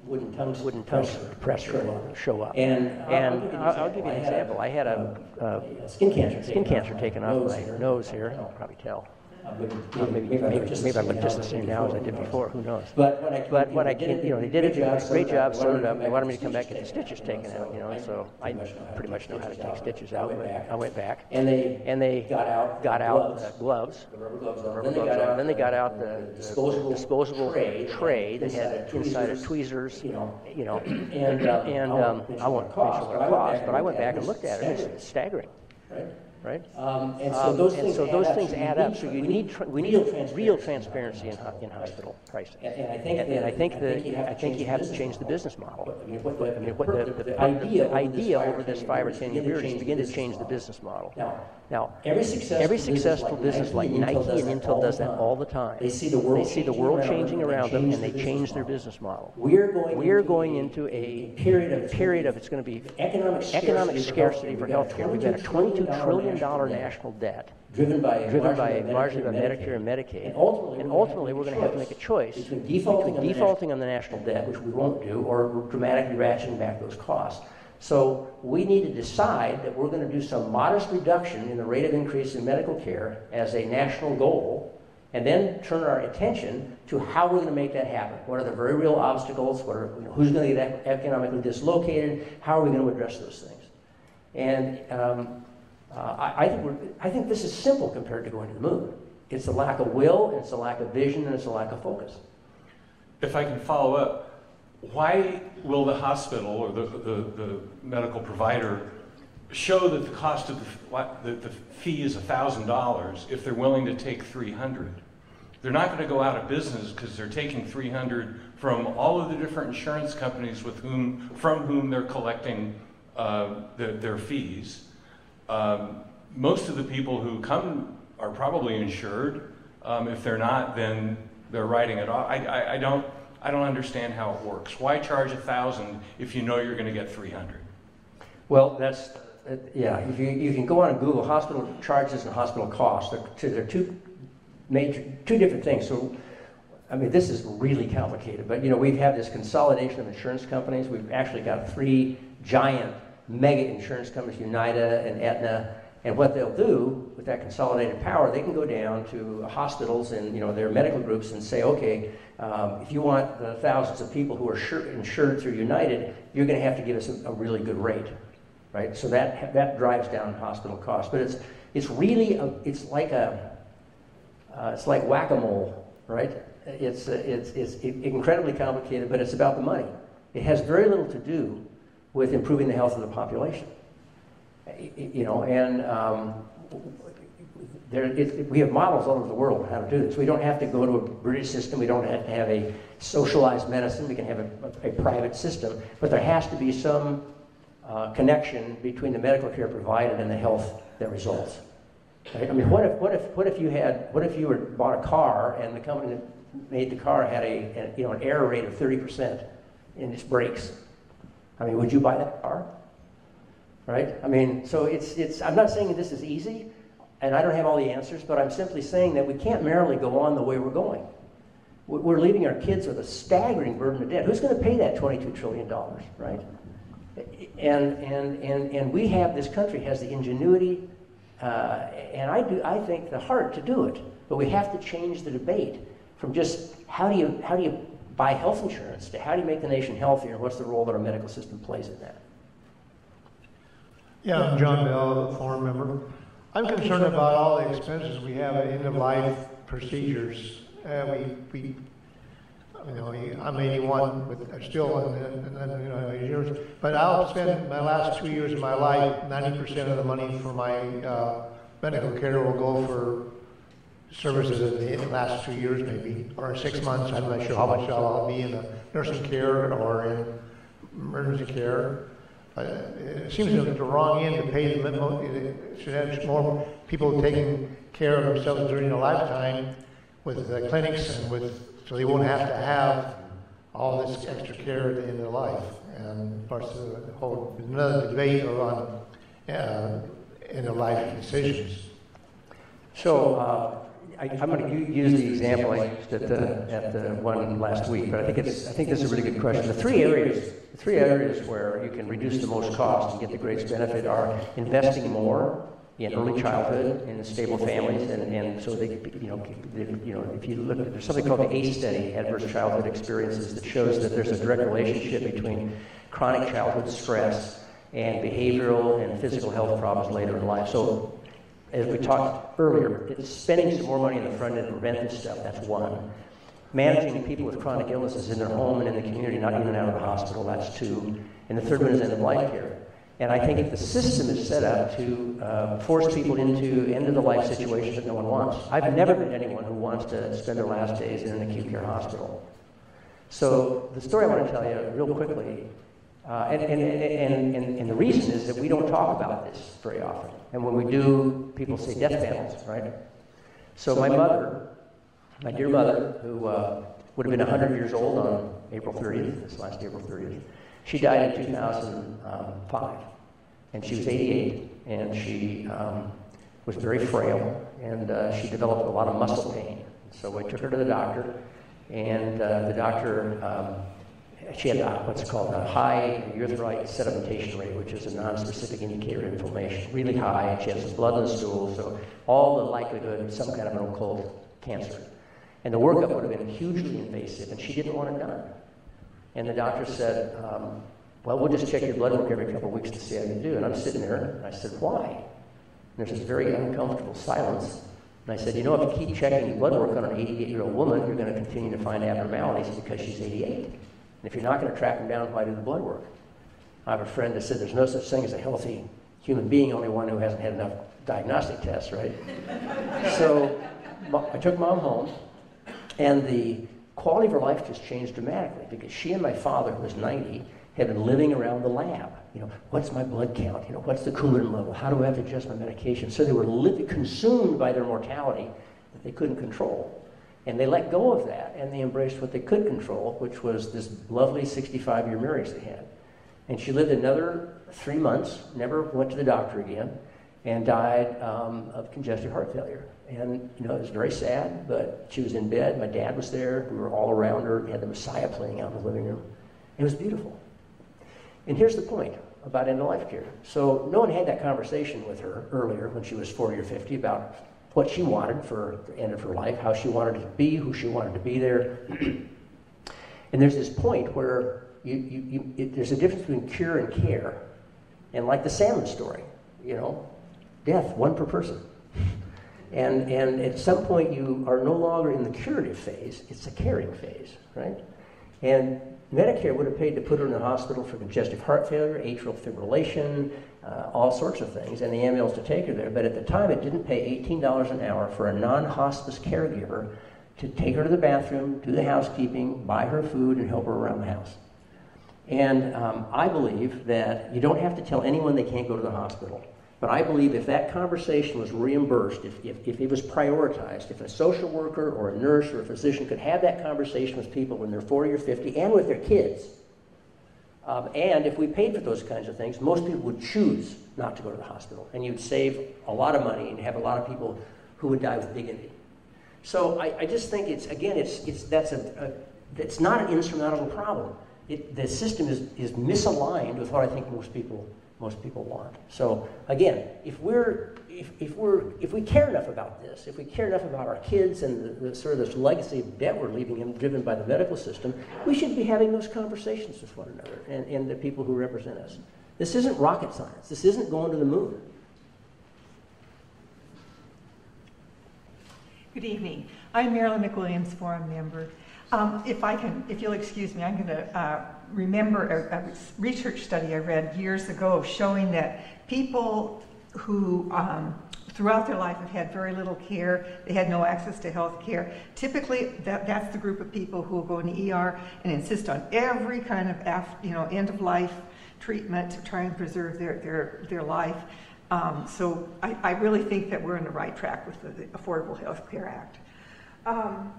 wooden tongue wooden tongue pressure pressure show up. And uh, And I'll, I'll I'll give you an example. I had a, uh, a skin cancer. skin cancer taken off my nose here, can probably tell. Uh, maybe- Maybe, maybe I maybe, look just the same now as I did now as I before, did who knows? before, who knows? But when I, But when I came, you know, they did a great job, They sewed it wanted up, they wanted me to come back and get the stitches taken out, you know, so I pretty much know how to take stitches out, went but back. I went back. And they And they got out got out gloves. gloves, the rubber gloves on. Then they gloves got out Then they got the- disposable disposable tray tray that had inside of tweezers, you know. you know, And, um, and I won't um, mention I won't what it cost, what it cost, but I went back and looked at it, it's staggering, right? Right? Um, and so Um, those and things so those add up. things So add up, so you we need, tr- we need real transparency in, ho- in hospital pricing. And, and I think And that, and I think that, I think you have to change the business model. I mean, what the, I mean, what the, the, the idea, idea over this five or ten years to is change begin to change the business model. Now, Now, every successful, every successful business like Nike and Intel does that all the time. They see the world They see the changing world around changing them, around them and they change their business model. We're going. We're into going a- into a period of period of, it's going to be economic economic scarcity scarcity for healthcare. We've got a twenty-two trillion dollar national debt driven by driven by largely by Medicare and Medicaid. And ultimately, And ultimately, we're going to have to make a choice between defaulting, between on, defaulting on the national the national debt, debt, which we won't do, or dramatically ratcheting back those costs. So we need to decide that we're going to do some modest reduction in the rate of increase in medical care as a national goal, and then turn our attention to how we're going to make that happen. What are the very real obstacles? What are, you know, who's going to get economically dislocated? How are we going to address those things? And um, uh, I, think I think this is simple compared to going to the moon. It's a lack of will, and it's a lack of vision, and it's a lack of focus. If I can follow up, why will the hospital or the, the, the medical provider show that the cost of the, the, the fee is $1,000 if they're willing to take 300? They're not going to go out of business because they're taking 300 from all of the different insurance companies with whom, from whom they're collecting uh, their, their fees. Um, most of the people who come are probably insured. Um, if they're not, then they're writing it off. I, I, I don't, I don't understand how it works. Why charge a thousand if you know you're going to get 300? Well, that's, uh, yeah, if you, you can go on and Google hospital charges and hospital costs. They're, they're two major, two different things. So, I mean, this is really complicated, but you know, we've had this consolidation of insurance companies. We've actually got three giant mega insurance companies, United and Aetna. And what they'll do with that consolidated power, they can go down to hospitals and you know their medical groups and say, okay, um, if you want the thousands of people who are sure, insured through United, you're going to have to give us a, a really good rate right? So that that drives down hospital costs. But it's it's really a, it's like a uh, it's like whack-a-mole, right? It's it's it's incredibly complicated, but it's about the money. It has very little to do with improving the health of the population. You know, and um, there, it, we have models all over the world on how to do this. We don't have to go to a British system. We don't have to have a socialized medicine. We can have a, a private system, but there has to be some uh, connection between the medical care provided and the health that results. Right? I mean, what if, what if, what if you had, what if you were bought a car and the company that made the car had a, a you know, an error rate of 30% in its brakes? I mean, would you buy that car? Right? I mean, so it's, it's, I'm not saying this is easy, and I don't have all the answers, but I'm simply saying that we can't merely go on the way we're going. We- We're leaving our kids with a staggering burden of debt. Who's going to pay that $22 trillion, right? And, and, and, and we have, this country has the ingenuity, uh, and I, do, I think the heart to do it. But we have to change the debate from just how do you, how do you buy health insurance to how do you make the nation healthier and what's the role that our medical system plays in that. Yeah, I'm John Bell, a forum member. I'm concerned about all the expenses we have at end-of-life procedures. Uh, we, we, you know, I'm 81, but I'm still in, in, in, you know, years. But I'll spend my last two years of my life, 90% of the money for my uh, medical care will go for services in the last two years maybe, or six months. I'm not sure how much I'll be in the nursing care or in emergency care. Uh, It seems like the wrong end to pay the, have more people taking care of themselves during their lifetime with the clinics and with, so they won't have to have all this extra care in their life. And of course, the whole, another debate around uh, end-of-life decisions. So, uh, I, I'm going to use the example I used at the, at the one last week, but I think it's, I think this is a really good question. The three areas, the three areas where you can reduce the most cost and get the greatest benefit are investing more in early childhood in stable families, and, and so they, you know, they, you know, if you look, there's something called the ACE study, Adverse Childhood Experiences, that shows that there's a direct relationship between chronic childhood stress and behavioral and physical health problems later in life. So as we talked earlier, spending some more money in the front end to prevent this stuff, that's one. Managing people with chronic illnesses in their home and in the community, not in and out of the hospital, that's two. And the third one is end of life care. And I think if the system is set up to uh, force people into end of the life situations that no one wants, I've never met anyone who wants to spend their last days in an acute care hospital. So the story I want to tell you real quickly, uh, and, and, and, and, and the reason is that we don't talk about this very often. And when we do, people say death panels, right? So my mother, my dear mother, who uh, would have been 100 years old on April 30th, this last April 30th, she died in 2005. And she was 88, and she um, was very frail, and uh, she developed a lot of muscle pain. So I took her to the doctor, and uh, the doctor, um, she had uh, what's called a high erythrocyte sedimentation rate, which is a non-specific indicator of inflammation, really high, and she has blood in the stool, so all the likelihood of some kind of an occult cancer. And the workup would have been hugely invasive, and she didn't want it done. And the doctor said, um, well, we'll just check your blood work every couple of weeks to see how you do. And I'm sitting there, and I said, why? And there's this very uncomfortable silence. And I said, you know, if you keep checking your blood work on an 88-year-old woman, you're going to continue to find abnormalities because she's 88. And if you're not going to track them down, why do the blood work? I have a friend that said there's no such thing as a healthy human being, only one who hasn't had enough diagnostic tests, right? so I took mom home, and the quality of her life just changed dramatically because she and my father, who was 90, had been living around the lab. You know, what's my blood count? You know, what's the Coumadin level? How do I have to adjust my medication? So they were li- consumed by their mortality that they couldn't control. And they let go of that and they embraced what they could control, which was this lovely 65 year marriage they had. And she lived another three months, never went to the doctor again, and died um, of congestive heart failure. And, you know, it was very sad, but she was in bed. My dad was there. We were all around her. We had the Messiah playing out in the living room. It was beautiful. And here's the point about end of life care. So, no one had that conversation with her earlier when she was 40 or 50 about what she wanted for the end of her life, how she wanted to be, who she wanted to be there. and there's this point where you, you, you, it, there's a difference between cure and care. And like the salmon story, you know, death, one per person. And, and at some point, you are no longer in the curative phase, it's a caring phase, right? And Medicare would have paid to put her in the hospital for congestive heart failure, atrial fibrillation, uh, all sorts of things, and the ambulance to take her there. But at the time, it didn't pay $18 an hour for a non hospice caregiver to take her to the bathroom, do the housekeeping, buy her food, and help her around the house. And um, I believe that you don't have to tell anyone they can't go to the hospital. But I believe if that conversation was reimbursed, if, if, if, it was prioritized, if a social worker or a nurse or a physician could have that conversation with people when they're 40 or 50 and with their kids, um, and if we paid for those kinds of things, most people would choose not to go to the hospital. And you'd save a lot of money and have a lot of people who would die with dignity. So I, I just think it's, again, it's, it's, that's a, a, it's not an insurmountable problem. It, the system is, is misaligned with what I think most people most people want. So again, if we're if, if we're if we care enough about this, if we care enough about our kids and the, the, sort of this legacy of debt we're leaving them, driven by the medical system, we should be having those conversations with one another and, and the people who represent us. This isn't rocket science. This isn't going to the moon. Good evening. I'm Marilyn McWilliams, forum member. Um, if I can, if you'll excuse me, I'm going to uh, remember a, a, research study I read years ago showing that people who um, throughout their life have had very little care, they had no access to health care. Typically, that, that's the group of people who will go in the ER and insist on every kind of you know, end of life treatment to try and preserve their, their, their life. Um, so I, I, really think that we're on the right track with the, the Affordable Health Care Act. Um,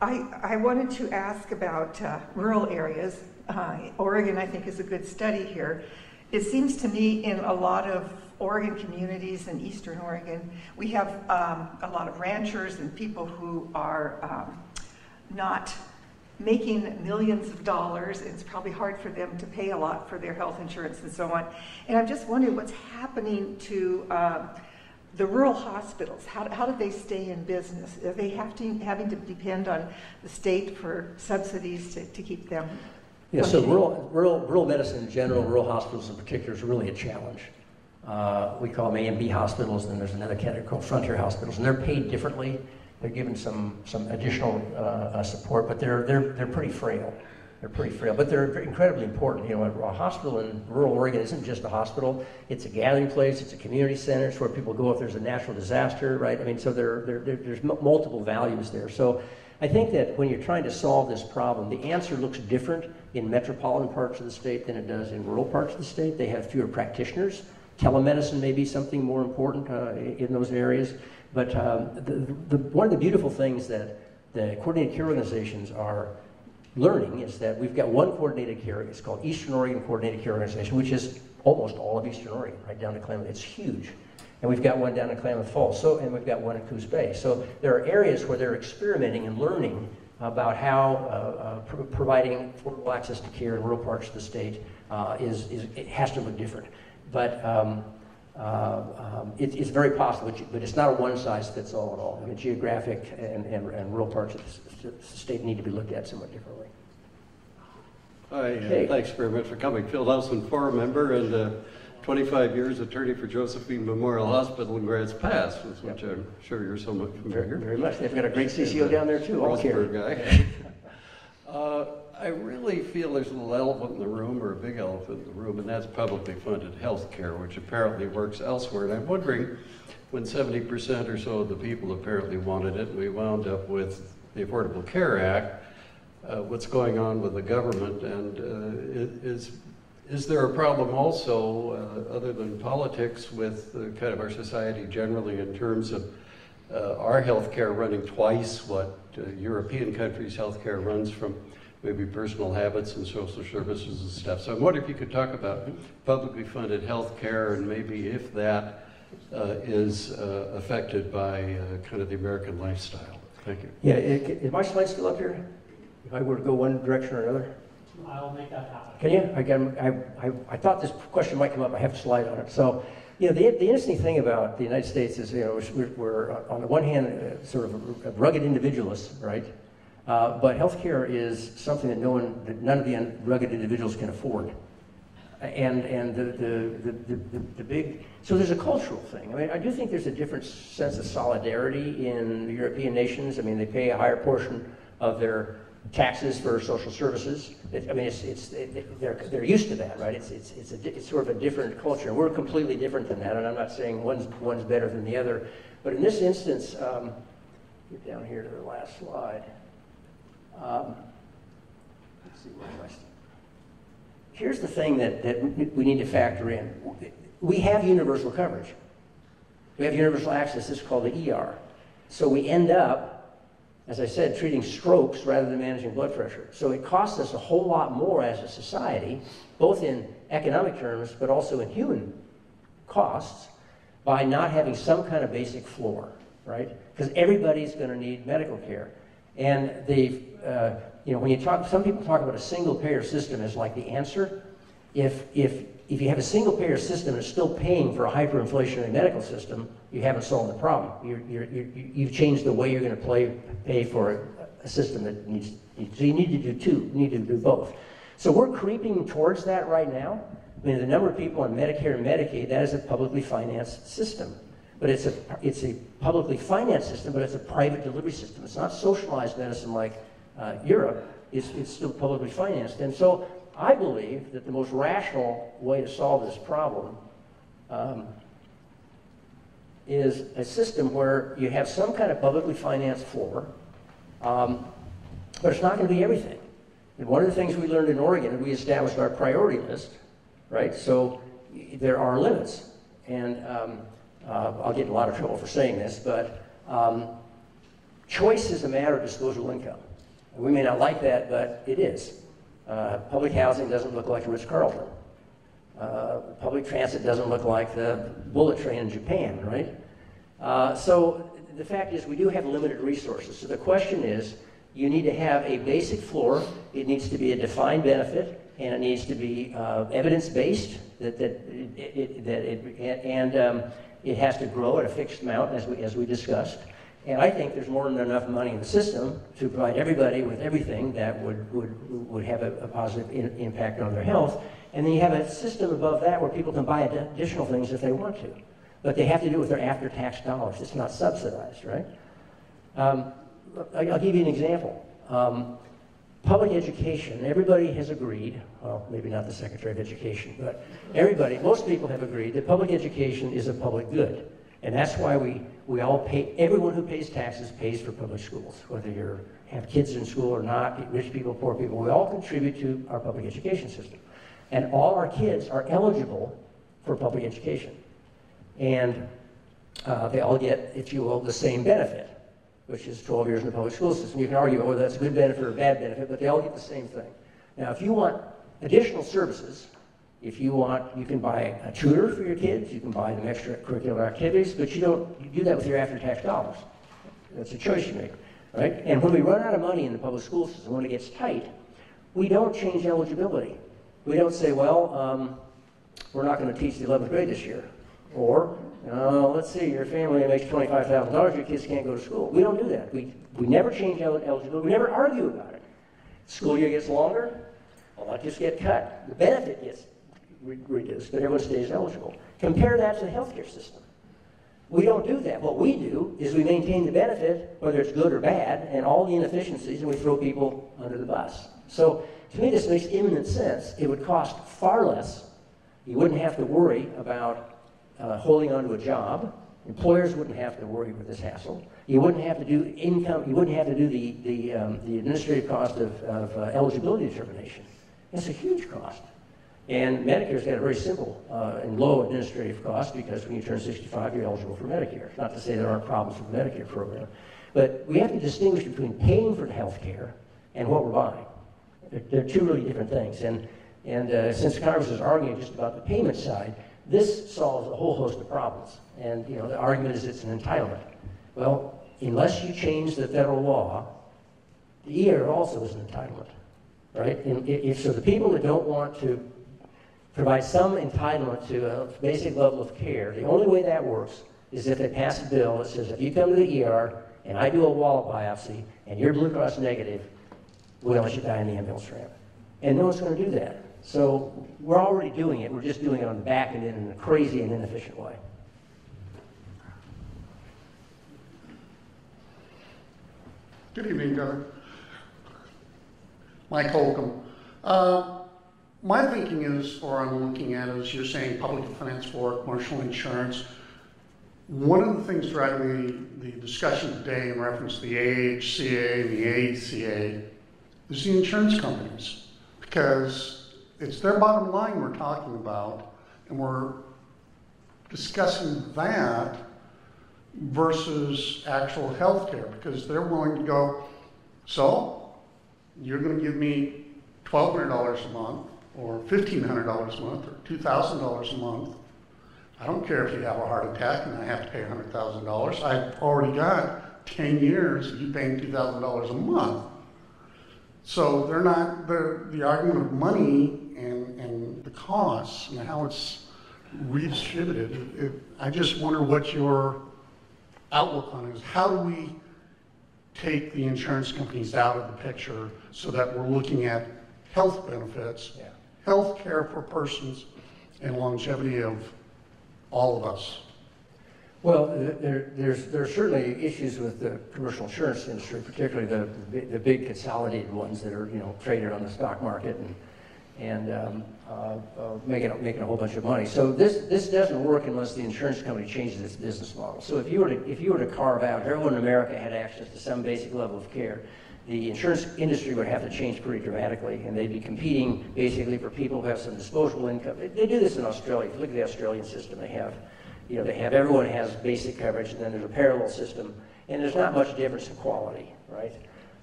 I, I wanted to ask about uh, rural areas. Uh, Oregon, I think, is a good study here. It seems to me in a lot of Oregon communities in eastern Oregon, we have um, a lot of ranchers and people who are um, not making millions of dollars. It's probably hard for them to pay a lot for their health insurance and so on. And I'm just wondering what's happening to um, the rural hospitals. How, how do they stay in business? Are they have to, having to depend on the state for subsidies to, to keep them? Yeah, so rural, rural, rural medicine in general, rural hospitals in particular, is really a challenge. Uh, we call them A and B hospitals, and there's another category called frontier hospitals, and they're paid differently. They're given some, some additional uh, uh, support, but they're, they're, they're pretty frail. They're pretty frail, but they're incredibly important. You know, a hospital in rural Oregon isn't just a hospital; it's a gathering place, it's a community center, it's where people go if there's a natural disaster, right? I mean, so there, there, there there's multiple values there. So, I think that when you're trying to solve this problem, the answer looks different in metropolitan parts of the state than it does in rural parts of the state. They have fewer practitioners. Telemedicine may be something more important uh, in those areas. But um, the, the, one of the beautiful things that the coordinated care organizations are learning is that we've got one coordinated care, it's called Eastern Oregon Coordinated Care Organization, which is almost all of Eastern Oregon, right down to Klamath. It's huge. And we've got one down in Klamath Falls, so, and we've got one in Coos Bay. So there are areas where they're experimenting and learning about how uh, uh, pr- providing affordable access to care in rural parts of the state uh, is, is, it has to look different. But um, uh, um, it, it's very possible, but, it's not a one-size-fits-all at all. I mean, geographic and, and, and rural parts of the, state need to be looked at somewhat differently. Hi, Okay. uh, thanks very much for coming. Phil Nelson, forum member and uh, 25 years attorney for Josephine Memorial Hospital in Grants Pass, with which I'm sure you're somewhat Very, familiar. very much. They've got a great CCO down there too, AllCare. Guy. Uh, I really feel there's a little elephant in the room, or a big elephant in the room, and that's publicly funded health care, which apparently works elsewhere. And I'm wondering, when 70% or so of the people apparently wanted it, we wound up with the Affordable Care Act, uh, what's going on with the government, and uh, is, is there a problem also, uh, other than politics, with kind of our society generally in terms of uh, our healthcare running twice what uh, European countries' healthcare runs from maybe personal habits and social services and stuff. So I wonder if you could talk about publicly funded healthcare and maybe if that uh, is uh, affected by uh, kind of the American lifestyle. Thank you. Yeah, i- is my slide still up here? If I were to go one direction or another? I'll make that happen. Can you? I, got- I, I, I thought this question might come up. I have a slide on it. So, you know, the, the interesting thing about the United States is, you know, we're, we're uh, on the one hand uh, sort of rugged individualists, right? Uh, but healthcare is something that no one, that none of the rugged individuals can afford. And, and the, the, the, the, the big, so there's a cultural thing. I mean, I do think there's a different sense of solidarity in European nations. I mean, they pay a higher portion of their taxes for social services. It, I mean, it's, it's, it, they're, they're used to that, right? It's, it's, it's, a, it's sort of a different culture. We're completely different than that, and I'm not saying one's, one's better than the other. But in this instance, um, get down here to the last slide. Um, let's see, am I? Here's the thing that, that we need to factor in. We have universal coverage. We have universal access. This is called the ER. So we end up, as I said, treating strokes rather than managing blood pressure. So it costs us a whole lot more as a society, both in economic terms, but also in human costs, by not having some kind of basic floor, right? Because everybody's going to need medical care. And the, uh, you know, when you talk, some people talk about a single payer system as like the answer. If, if, if you have a single payer system and still paying for a hyperinflationary medical system, you haven't solved the problem. You're, you're, you're, you've changed the way you're going to play, pay for a, a system that needs, so you need to do two, you need to do both. So we're creeping towards that right now. I mean, the number of people on Medicare and Medicaid, that is a publicly financed system. But it's a, it's a publicly financed system, but it's a private delivery system. It's not socialized medicine like uh, Europe. is, it's still publicly financed. And so I believe that the most rational way to solve this problem um, is a system where you have some kind of publicly financed floor, um, but it's not going to be everything. And one of the things we learned in Oregon, we established our priority list, right? So there are limits. And um, uh, I'll get in a lot of trouble for saying this, but um, choice is a matter of disposable income. We may not like that, but it is. Uh, public housing doesn't look like Ritz-Carlton. Uh, public transit doesn't look like the bullet train in Japan, right? Uh, so the fact is we do have limited resources. So the question is, you need to have a basic floor. It needs to be a defined benefit, and it needs to be uh, evidence-based. That that it, it, that it and um, it has to grow at a fixed amount, as we as we discussed. And I think there's more than enough money in the system to provide everybody with everything that would would would have a, a positive in, impact on their health. And then you have a system above that where people can buy additional things if they want to, but they have to do it with their after-tax dollars. It's not subsidized, right? Um, I'll give you an example. Um, public education, everybody has agreed, well, maybe not the Secretary of Education, but everybody, most people have agreed that public education is a public good. And that's why we, we all pay, everyone who pays taxes pays for public schools, whether you have kids in school or not, rich people, poor people, we all contribute to our public education system. And all our kids are eligible for public education. And uh, they all get, if you will, the same benefit which is 12 years in the public school system. You can argue whether that's a good benefit or a bad benefit, but they all get the same thing. Now, if you want additional services, if you want, you can buy a tutor for your kids, you can buy them extracurricular activities, but you don't you do that with your after-tax dollars. That's a choice you make, right? And when we run out of money in the public school system, when it gets tight, we don't change eligibility. We don't say, well, um, we're not going to teach the 11th grade this year. Or uh, let's see, your family makes $25,000, your kids can't go to school. We don't do that. We, we never change eligibility. We never argue about it. School year gets longer, just get cut. The benefit gets re reduced, but everyone stays eligible. Compare that to the healthcare system. We don't do that. What we do is we maintain the benefit, whether it's good or bad, and all the inefficiencies, and we throw people under the bus. So to me, this makes imminent sense. It would cost far less. You wouldn't have to worry about uh, holding onto a job. Employers wouldn't have to worry with this hassle. You wouldn't have to do income. You wouldn't have to do the the, um, the administrative cost of, of uh, eligibility determination. It's a huge cost. And Medicare's got a very simple uh, and low administrative cost because when you turn 65, you're eligible for Medicare. Not to say there aren't problems with the Medicare program, but we have to distinguish between paying for health care and what we're buying. They're, they're two really different things. And and uh, since Congress is arguing just about the payment side, this solves a whole host of problems. And you know, the argument is it's an entitlement. Well, unless you change the federal law, the ER also is an entitlement, right? And if, so the people that don't want to provide some entitlement to a basic level of care, the only way that works is if they pass a bill that says if you come to the ER and I do a wallet biopsy and you're Blue Cross negative, we'll let you die in the ambulance ramp. And no one's going to do that. So we're already doing it. We're just doing it on the back end in a crazy and inefficient way. Good evening, Governor. Mike Holcomb. Uh, my thinking is, or I'm looking at, is you're saying public finance for commercial insurance. One of the things driving the, the discussion today in reference to the AHCA and the ACA is the insurance companies. Because it's their bottom line we're talking about, and we're discussing that versus actual health care because they're willing to go, so you're going to give me $1,200 a month or $1,500 a month or $2,000 a month. I don't care if you have a heart attack and I have to pay $100,000. I've already got 10 years of you paying $2,000 a month. So they're not, they're, the argument of money and, and the costs and how it's redistributed. It, I just wonder what your outlook on it is. How do we take the insurance companies out of the picture so that we're looking at health benefits, yeah. Health care for persons, and longevity of all of us? Well, there, there's, there are certainly issues with the commercial insurance industry, particularly the, the big consolidated ones that are, you know, traded on the stock market and and um, uh, uh, making, making a whole bunch of money. So this, this doesn't work unless the insurance company changes its business model. So if you were to, if you were to carve out, everyone in America had access to some basic level of care, the insurance industry would have to change pretty dramatically, and they'd be competing basically for people who have some disposable income. They, do this in Australia. If you look at the Australian system, they have, you know, they have everyone has basic coverage, and then there's a parallel system, and there's not much difference in quality, right?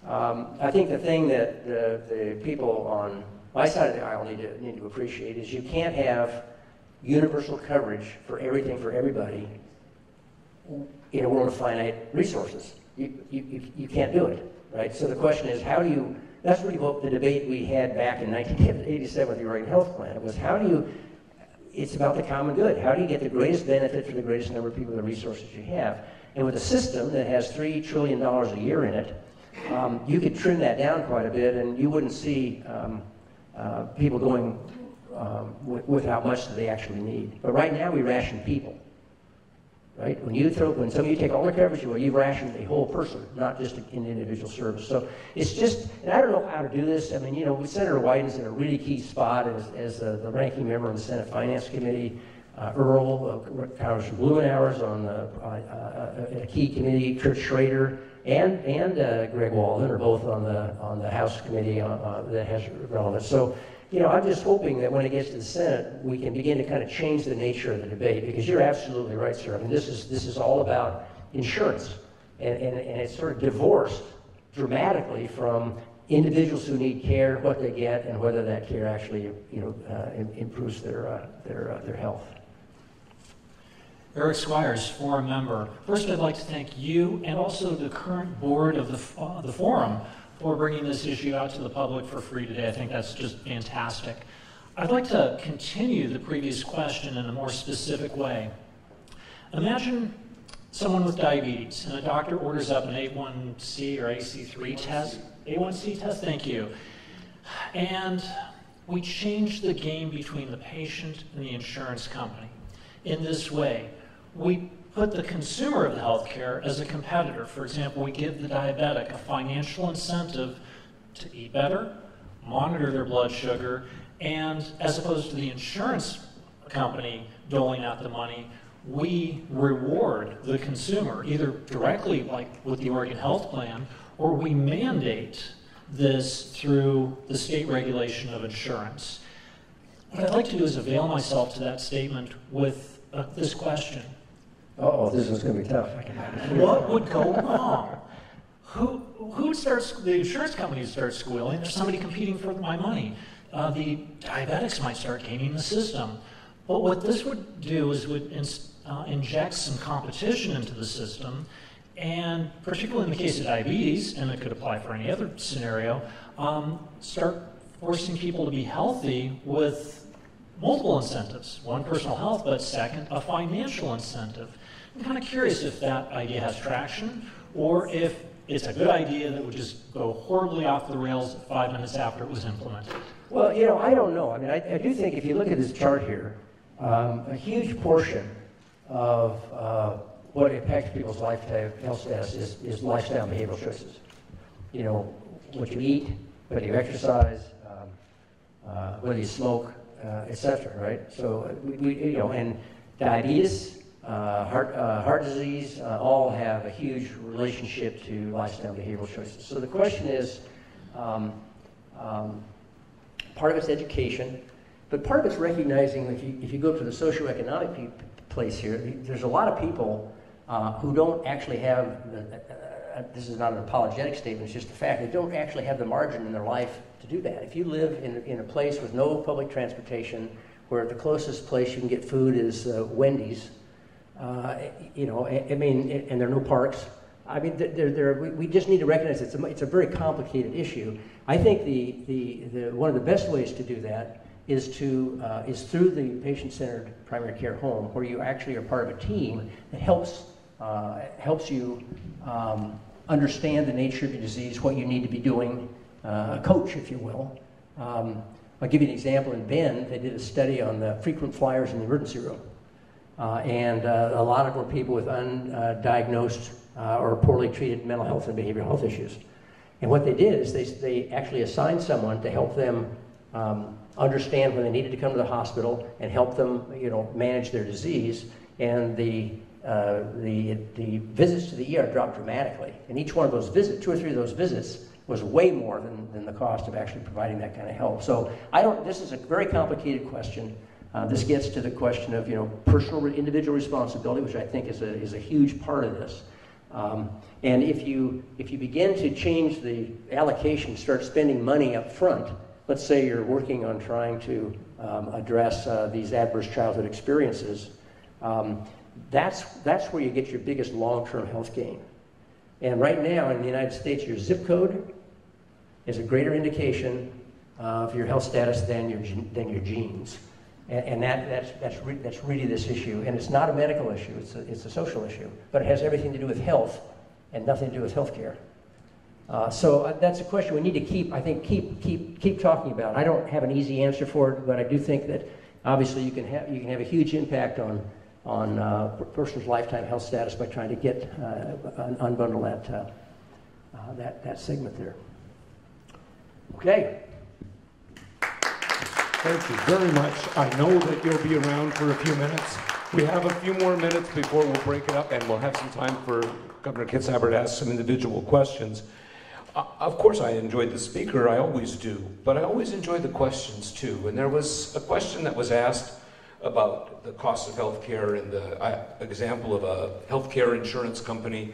Um, I think the thing that the, the people on my side of the aisle need to, need to appreciate is you can't have universal coverage for everything for everybody in a world of finite resources. You, you, you- you can't do it, right? So the question is, how do you, that's what the debate we had back in 1987 with the Oregon Health Plan, was how do you, it's about the common good. How do you get the greatest benefit for the greatest number of people the resources you have? And with a system that has $3 trillion a year in it, um, you could trim that down quite a bit and you wouldn't see um, uh, people going um, wi- without much that they actually need. But right now, we ration people. Right? When you throw, when some of you take all the coverage away, you've rationed a whole person, not just an individual service. So it's just, and I don't know how to do this. I mean, you know, Senator Wyden's in a really key spot as, as uh, the ranking member on the Senate Finance Committee. Uh, Earl, uh, Congressman Blumenauer's on the, uh, uh, a key committee. Kurt Schrader and and uh, Greg Walden are both on the on the House committee uh, uh, that has relevance. So you know, I'm just hoping that when it gets to the Senate, we can begin to kind of change the nature of the debate because you're absolutely right, sir. I mean, this is this is all about insurance, and and, and it's sort of divorced dramatically from individuals who need care, what they get, and whether that care actually you know uh, improves their uh, their uh, their health. Eric Squires, forum member. First, I'd like to thank you and also the current board of the, the forum for bringing this issue out to the public for free today. I think that's just fantastic. I'd like to continue the previous question in a more specific way. Imagine someone with diabetes and a doctor orders up an A1C or AC3 test. A1C test, thank you. And we change the game between the patient and the insurance company in this way. We put the consumer of healthcare as a competitor. For example, we give the diabetic a financial incentive to eat better, monitor their blood sugar, and as opposed to the insurance company doling out the money, we reward the consumer either directly, like with the Oregon Health Plan, or we mandate this through the state regulation of insurance. What I'd like to do is avail myself to that statement with uh, this question. Oh, this one's going to be tough. What would go wrong? Who, who would start, the insurance companies start squealing, there's somebody competing for my money. Uh, the diabetics might start gaming the system. But what this would do is would ins- uh, inject some competition into the system, and particularly in the case of diabetes, and it could apply for any other scenario, um, start forcing people to be healthy with multiple incentives. One, personal health, but second, a financial incentive. I'm kind of curious if that idea has traction or if it's a good idea that would just go horribly off the rails five minutes after it was implemented. Well, you know, I don't know. I mean, I, I do think if you look at this chart here, um, a huge portion of uh, what impacts people's lifetime health status is, is lifestyle behavioral choices. You know, what you eat, whether you exercise, um, uh, whether you smoke, uh, et cetera, right? So, uh, we, we, you know, and diabetes, uh, heart, uh, heart disease, uh, all have a huge relationship to lifestyle behavioral choices. So the question is, um, um, part of it's education, but part of it's recognizing if you, if you go to the socioeconomic pe- place here, there's a lot of people uh, who don't actually have, the, uh, uh, this is not an apologetic statement, it's just a fact, they don't actually have the margin in their life to do that. If you live in, in a place with no public transportation, where the closest place you can get food is Wendy's, uh, you know, I, I mean, and there are no parks. I mean, there, there, we, we just need to recognize it's a, it's a very complicated issue. I think the, the, the, one of the best ways to do that is to uh, is through the patient-centered primary care home, where you actually are part of a team that helps uh, helps you um, understand the nature of your disease, what you need to be doing, uh, a coach, if you will. Um, I'll give you an example. In Bend, they did a study on the frequent flyers in the emergency room. Uh, and uh, a lot of them were people with undiagnosed uh, or poorly treated mental health and behavioral health issues. And what they did is they, they actually assigned someone to help them um, understand when they needed to come to the hospital and help them, you know, manage their disease. And the, uh, the, the visits to the ER dropped dramatically. And each one of those visits, two or three of those visits, was way more than, than the cost of actually providing that kind of help. So I don't, this is a very complicated question. Uh, this gets to the question of, you know, personal, individual responsibility, which I think is a, is a huge part of this. Um, and if you, if you begin to change the allocation, start spending money up front, let's say you're working on trying to um, address uh, these adverse childhood experiences, um, that's, that's where you get your biggest long-term health gain. And right now in the United States, your zip code is a greater indication of your health status than your, than your genes. And, and that, that's, that's, re- that's really this issue. And it's not a medical issue, it's a, it's a social issue. But it has everything to do with health and nothing to do with health care. Uh, so uh, that's a question we need to keep, I think, keep, keep, keep talking about. I don't have an easy answer for it, but I do think that obviously you can have, you can have a huge impact on, on uh, a person's lifetime health status by trying to get, uh, un- unbundle that, uh, uh, that, that segment there. Okay. Thank you very much. I know that you'll be around for a few minutes. We have a few more minutes before we'll break it up, and we'll have some time for Governor Kitzhaber to ask some individual questions. Uh, Of course, I enjoyed the speaker, I always do, but I always enjoy the questions too. And there was a question that was asked about the cost of healthcare and the uh, example of a healthcare insurance company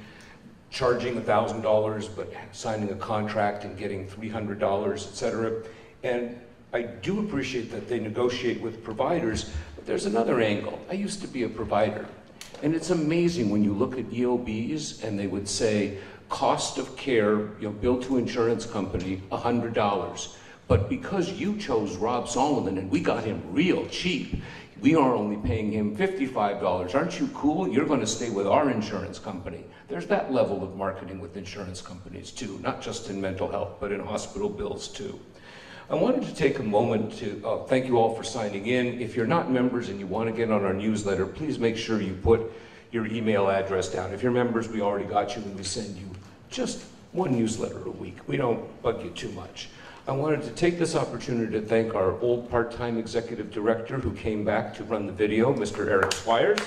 charging $1,000 but signing a contract and getting $300, et cetera. And I do appreciate that they negotiate with providers, but there's another angle. I used to be a provider, and it's amazing when you look at EOBs and they would say, cost of care, you know, billed to insurance company, $100. But because you chose Rob Solomon and we got him real cheap, we are only paying him $55. Aren't you cool? You're going to stay with our insurance company. There's that level of marketing with insurance companies too, not just in mental health, but in hospital bills too. I wanted to take a moment to uh, thank you all for signing in. If you're not members and you want to get on our newsletter, please make sure you put your email address down. If you're members, we already got you and we send you just one newsletter a week. We don't bug you too much. I wanted to take this opportunity to thank our old part-time executive director who came back to run the video, Mr. Eric Squires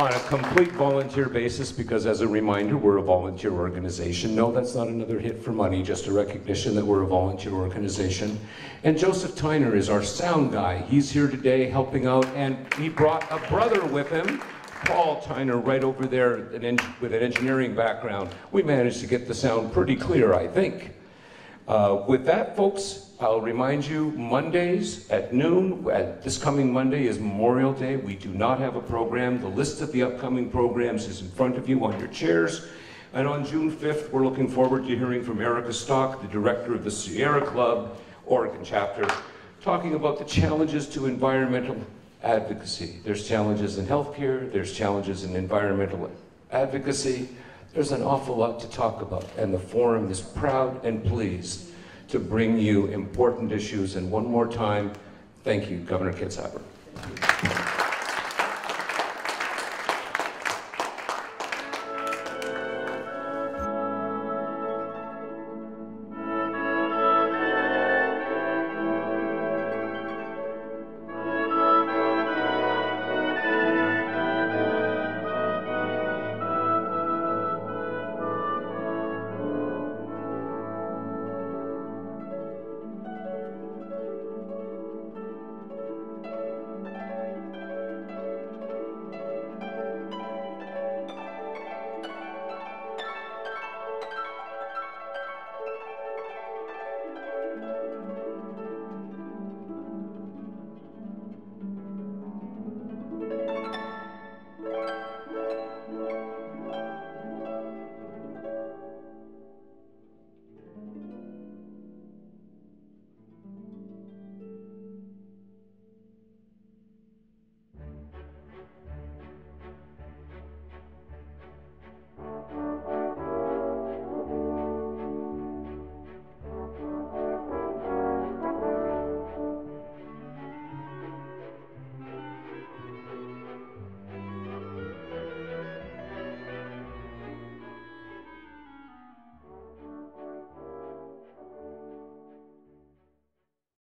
on a complete volunteer basis because as a reminder, we're a volunteer organization. No, that's not another hit for money, just a recognition that we're a volunteer organization. And Joseph Tyner is our sound guy. He's here today helping out and he brought a brother with him, Paul Tyner, right over there an with an engineering background. We managed to get the sound pretty clear, I think. Uh, with that, folks, I'll remind you, Mondays at noon, at this coming Monday is Memorial Day. We do not have a program. The list of the upcoming programs is in front of you on your chairs. And on June 5th, we're looking forward to hearing from Erica Stock, the director of the Sierra Club, Oregon chapter, talking about the challenges to environmental advocacy. There's challenges in healthcare, there's challenges in environmental advocacy. There's an awful lot to talk about, and the forum is proud and pleased to bring you important issues. And one more time, thank you, Governor Kitzhaber.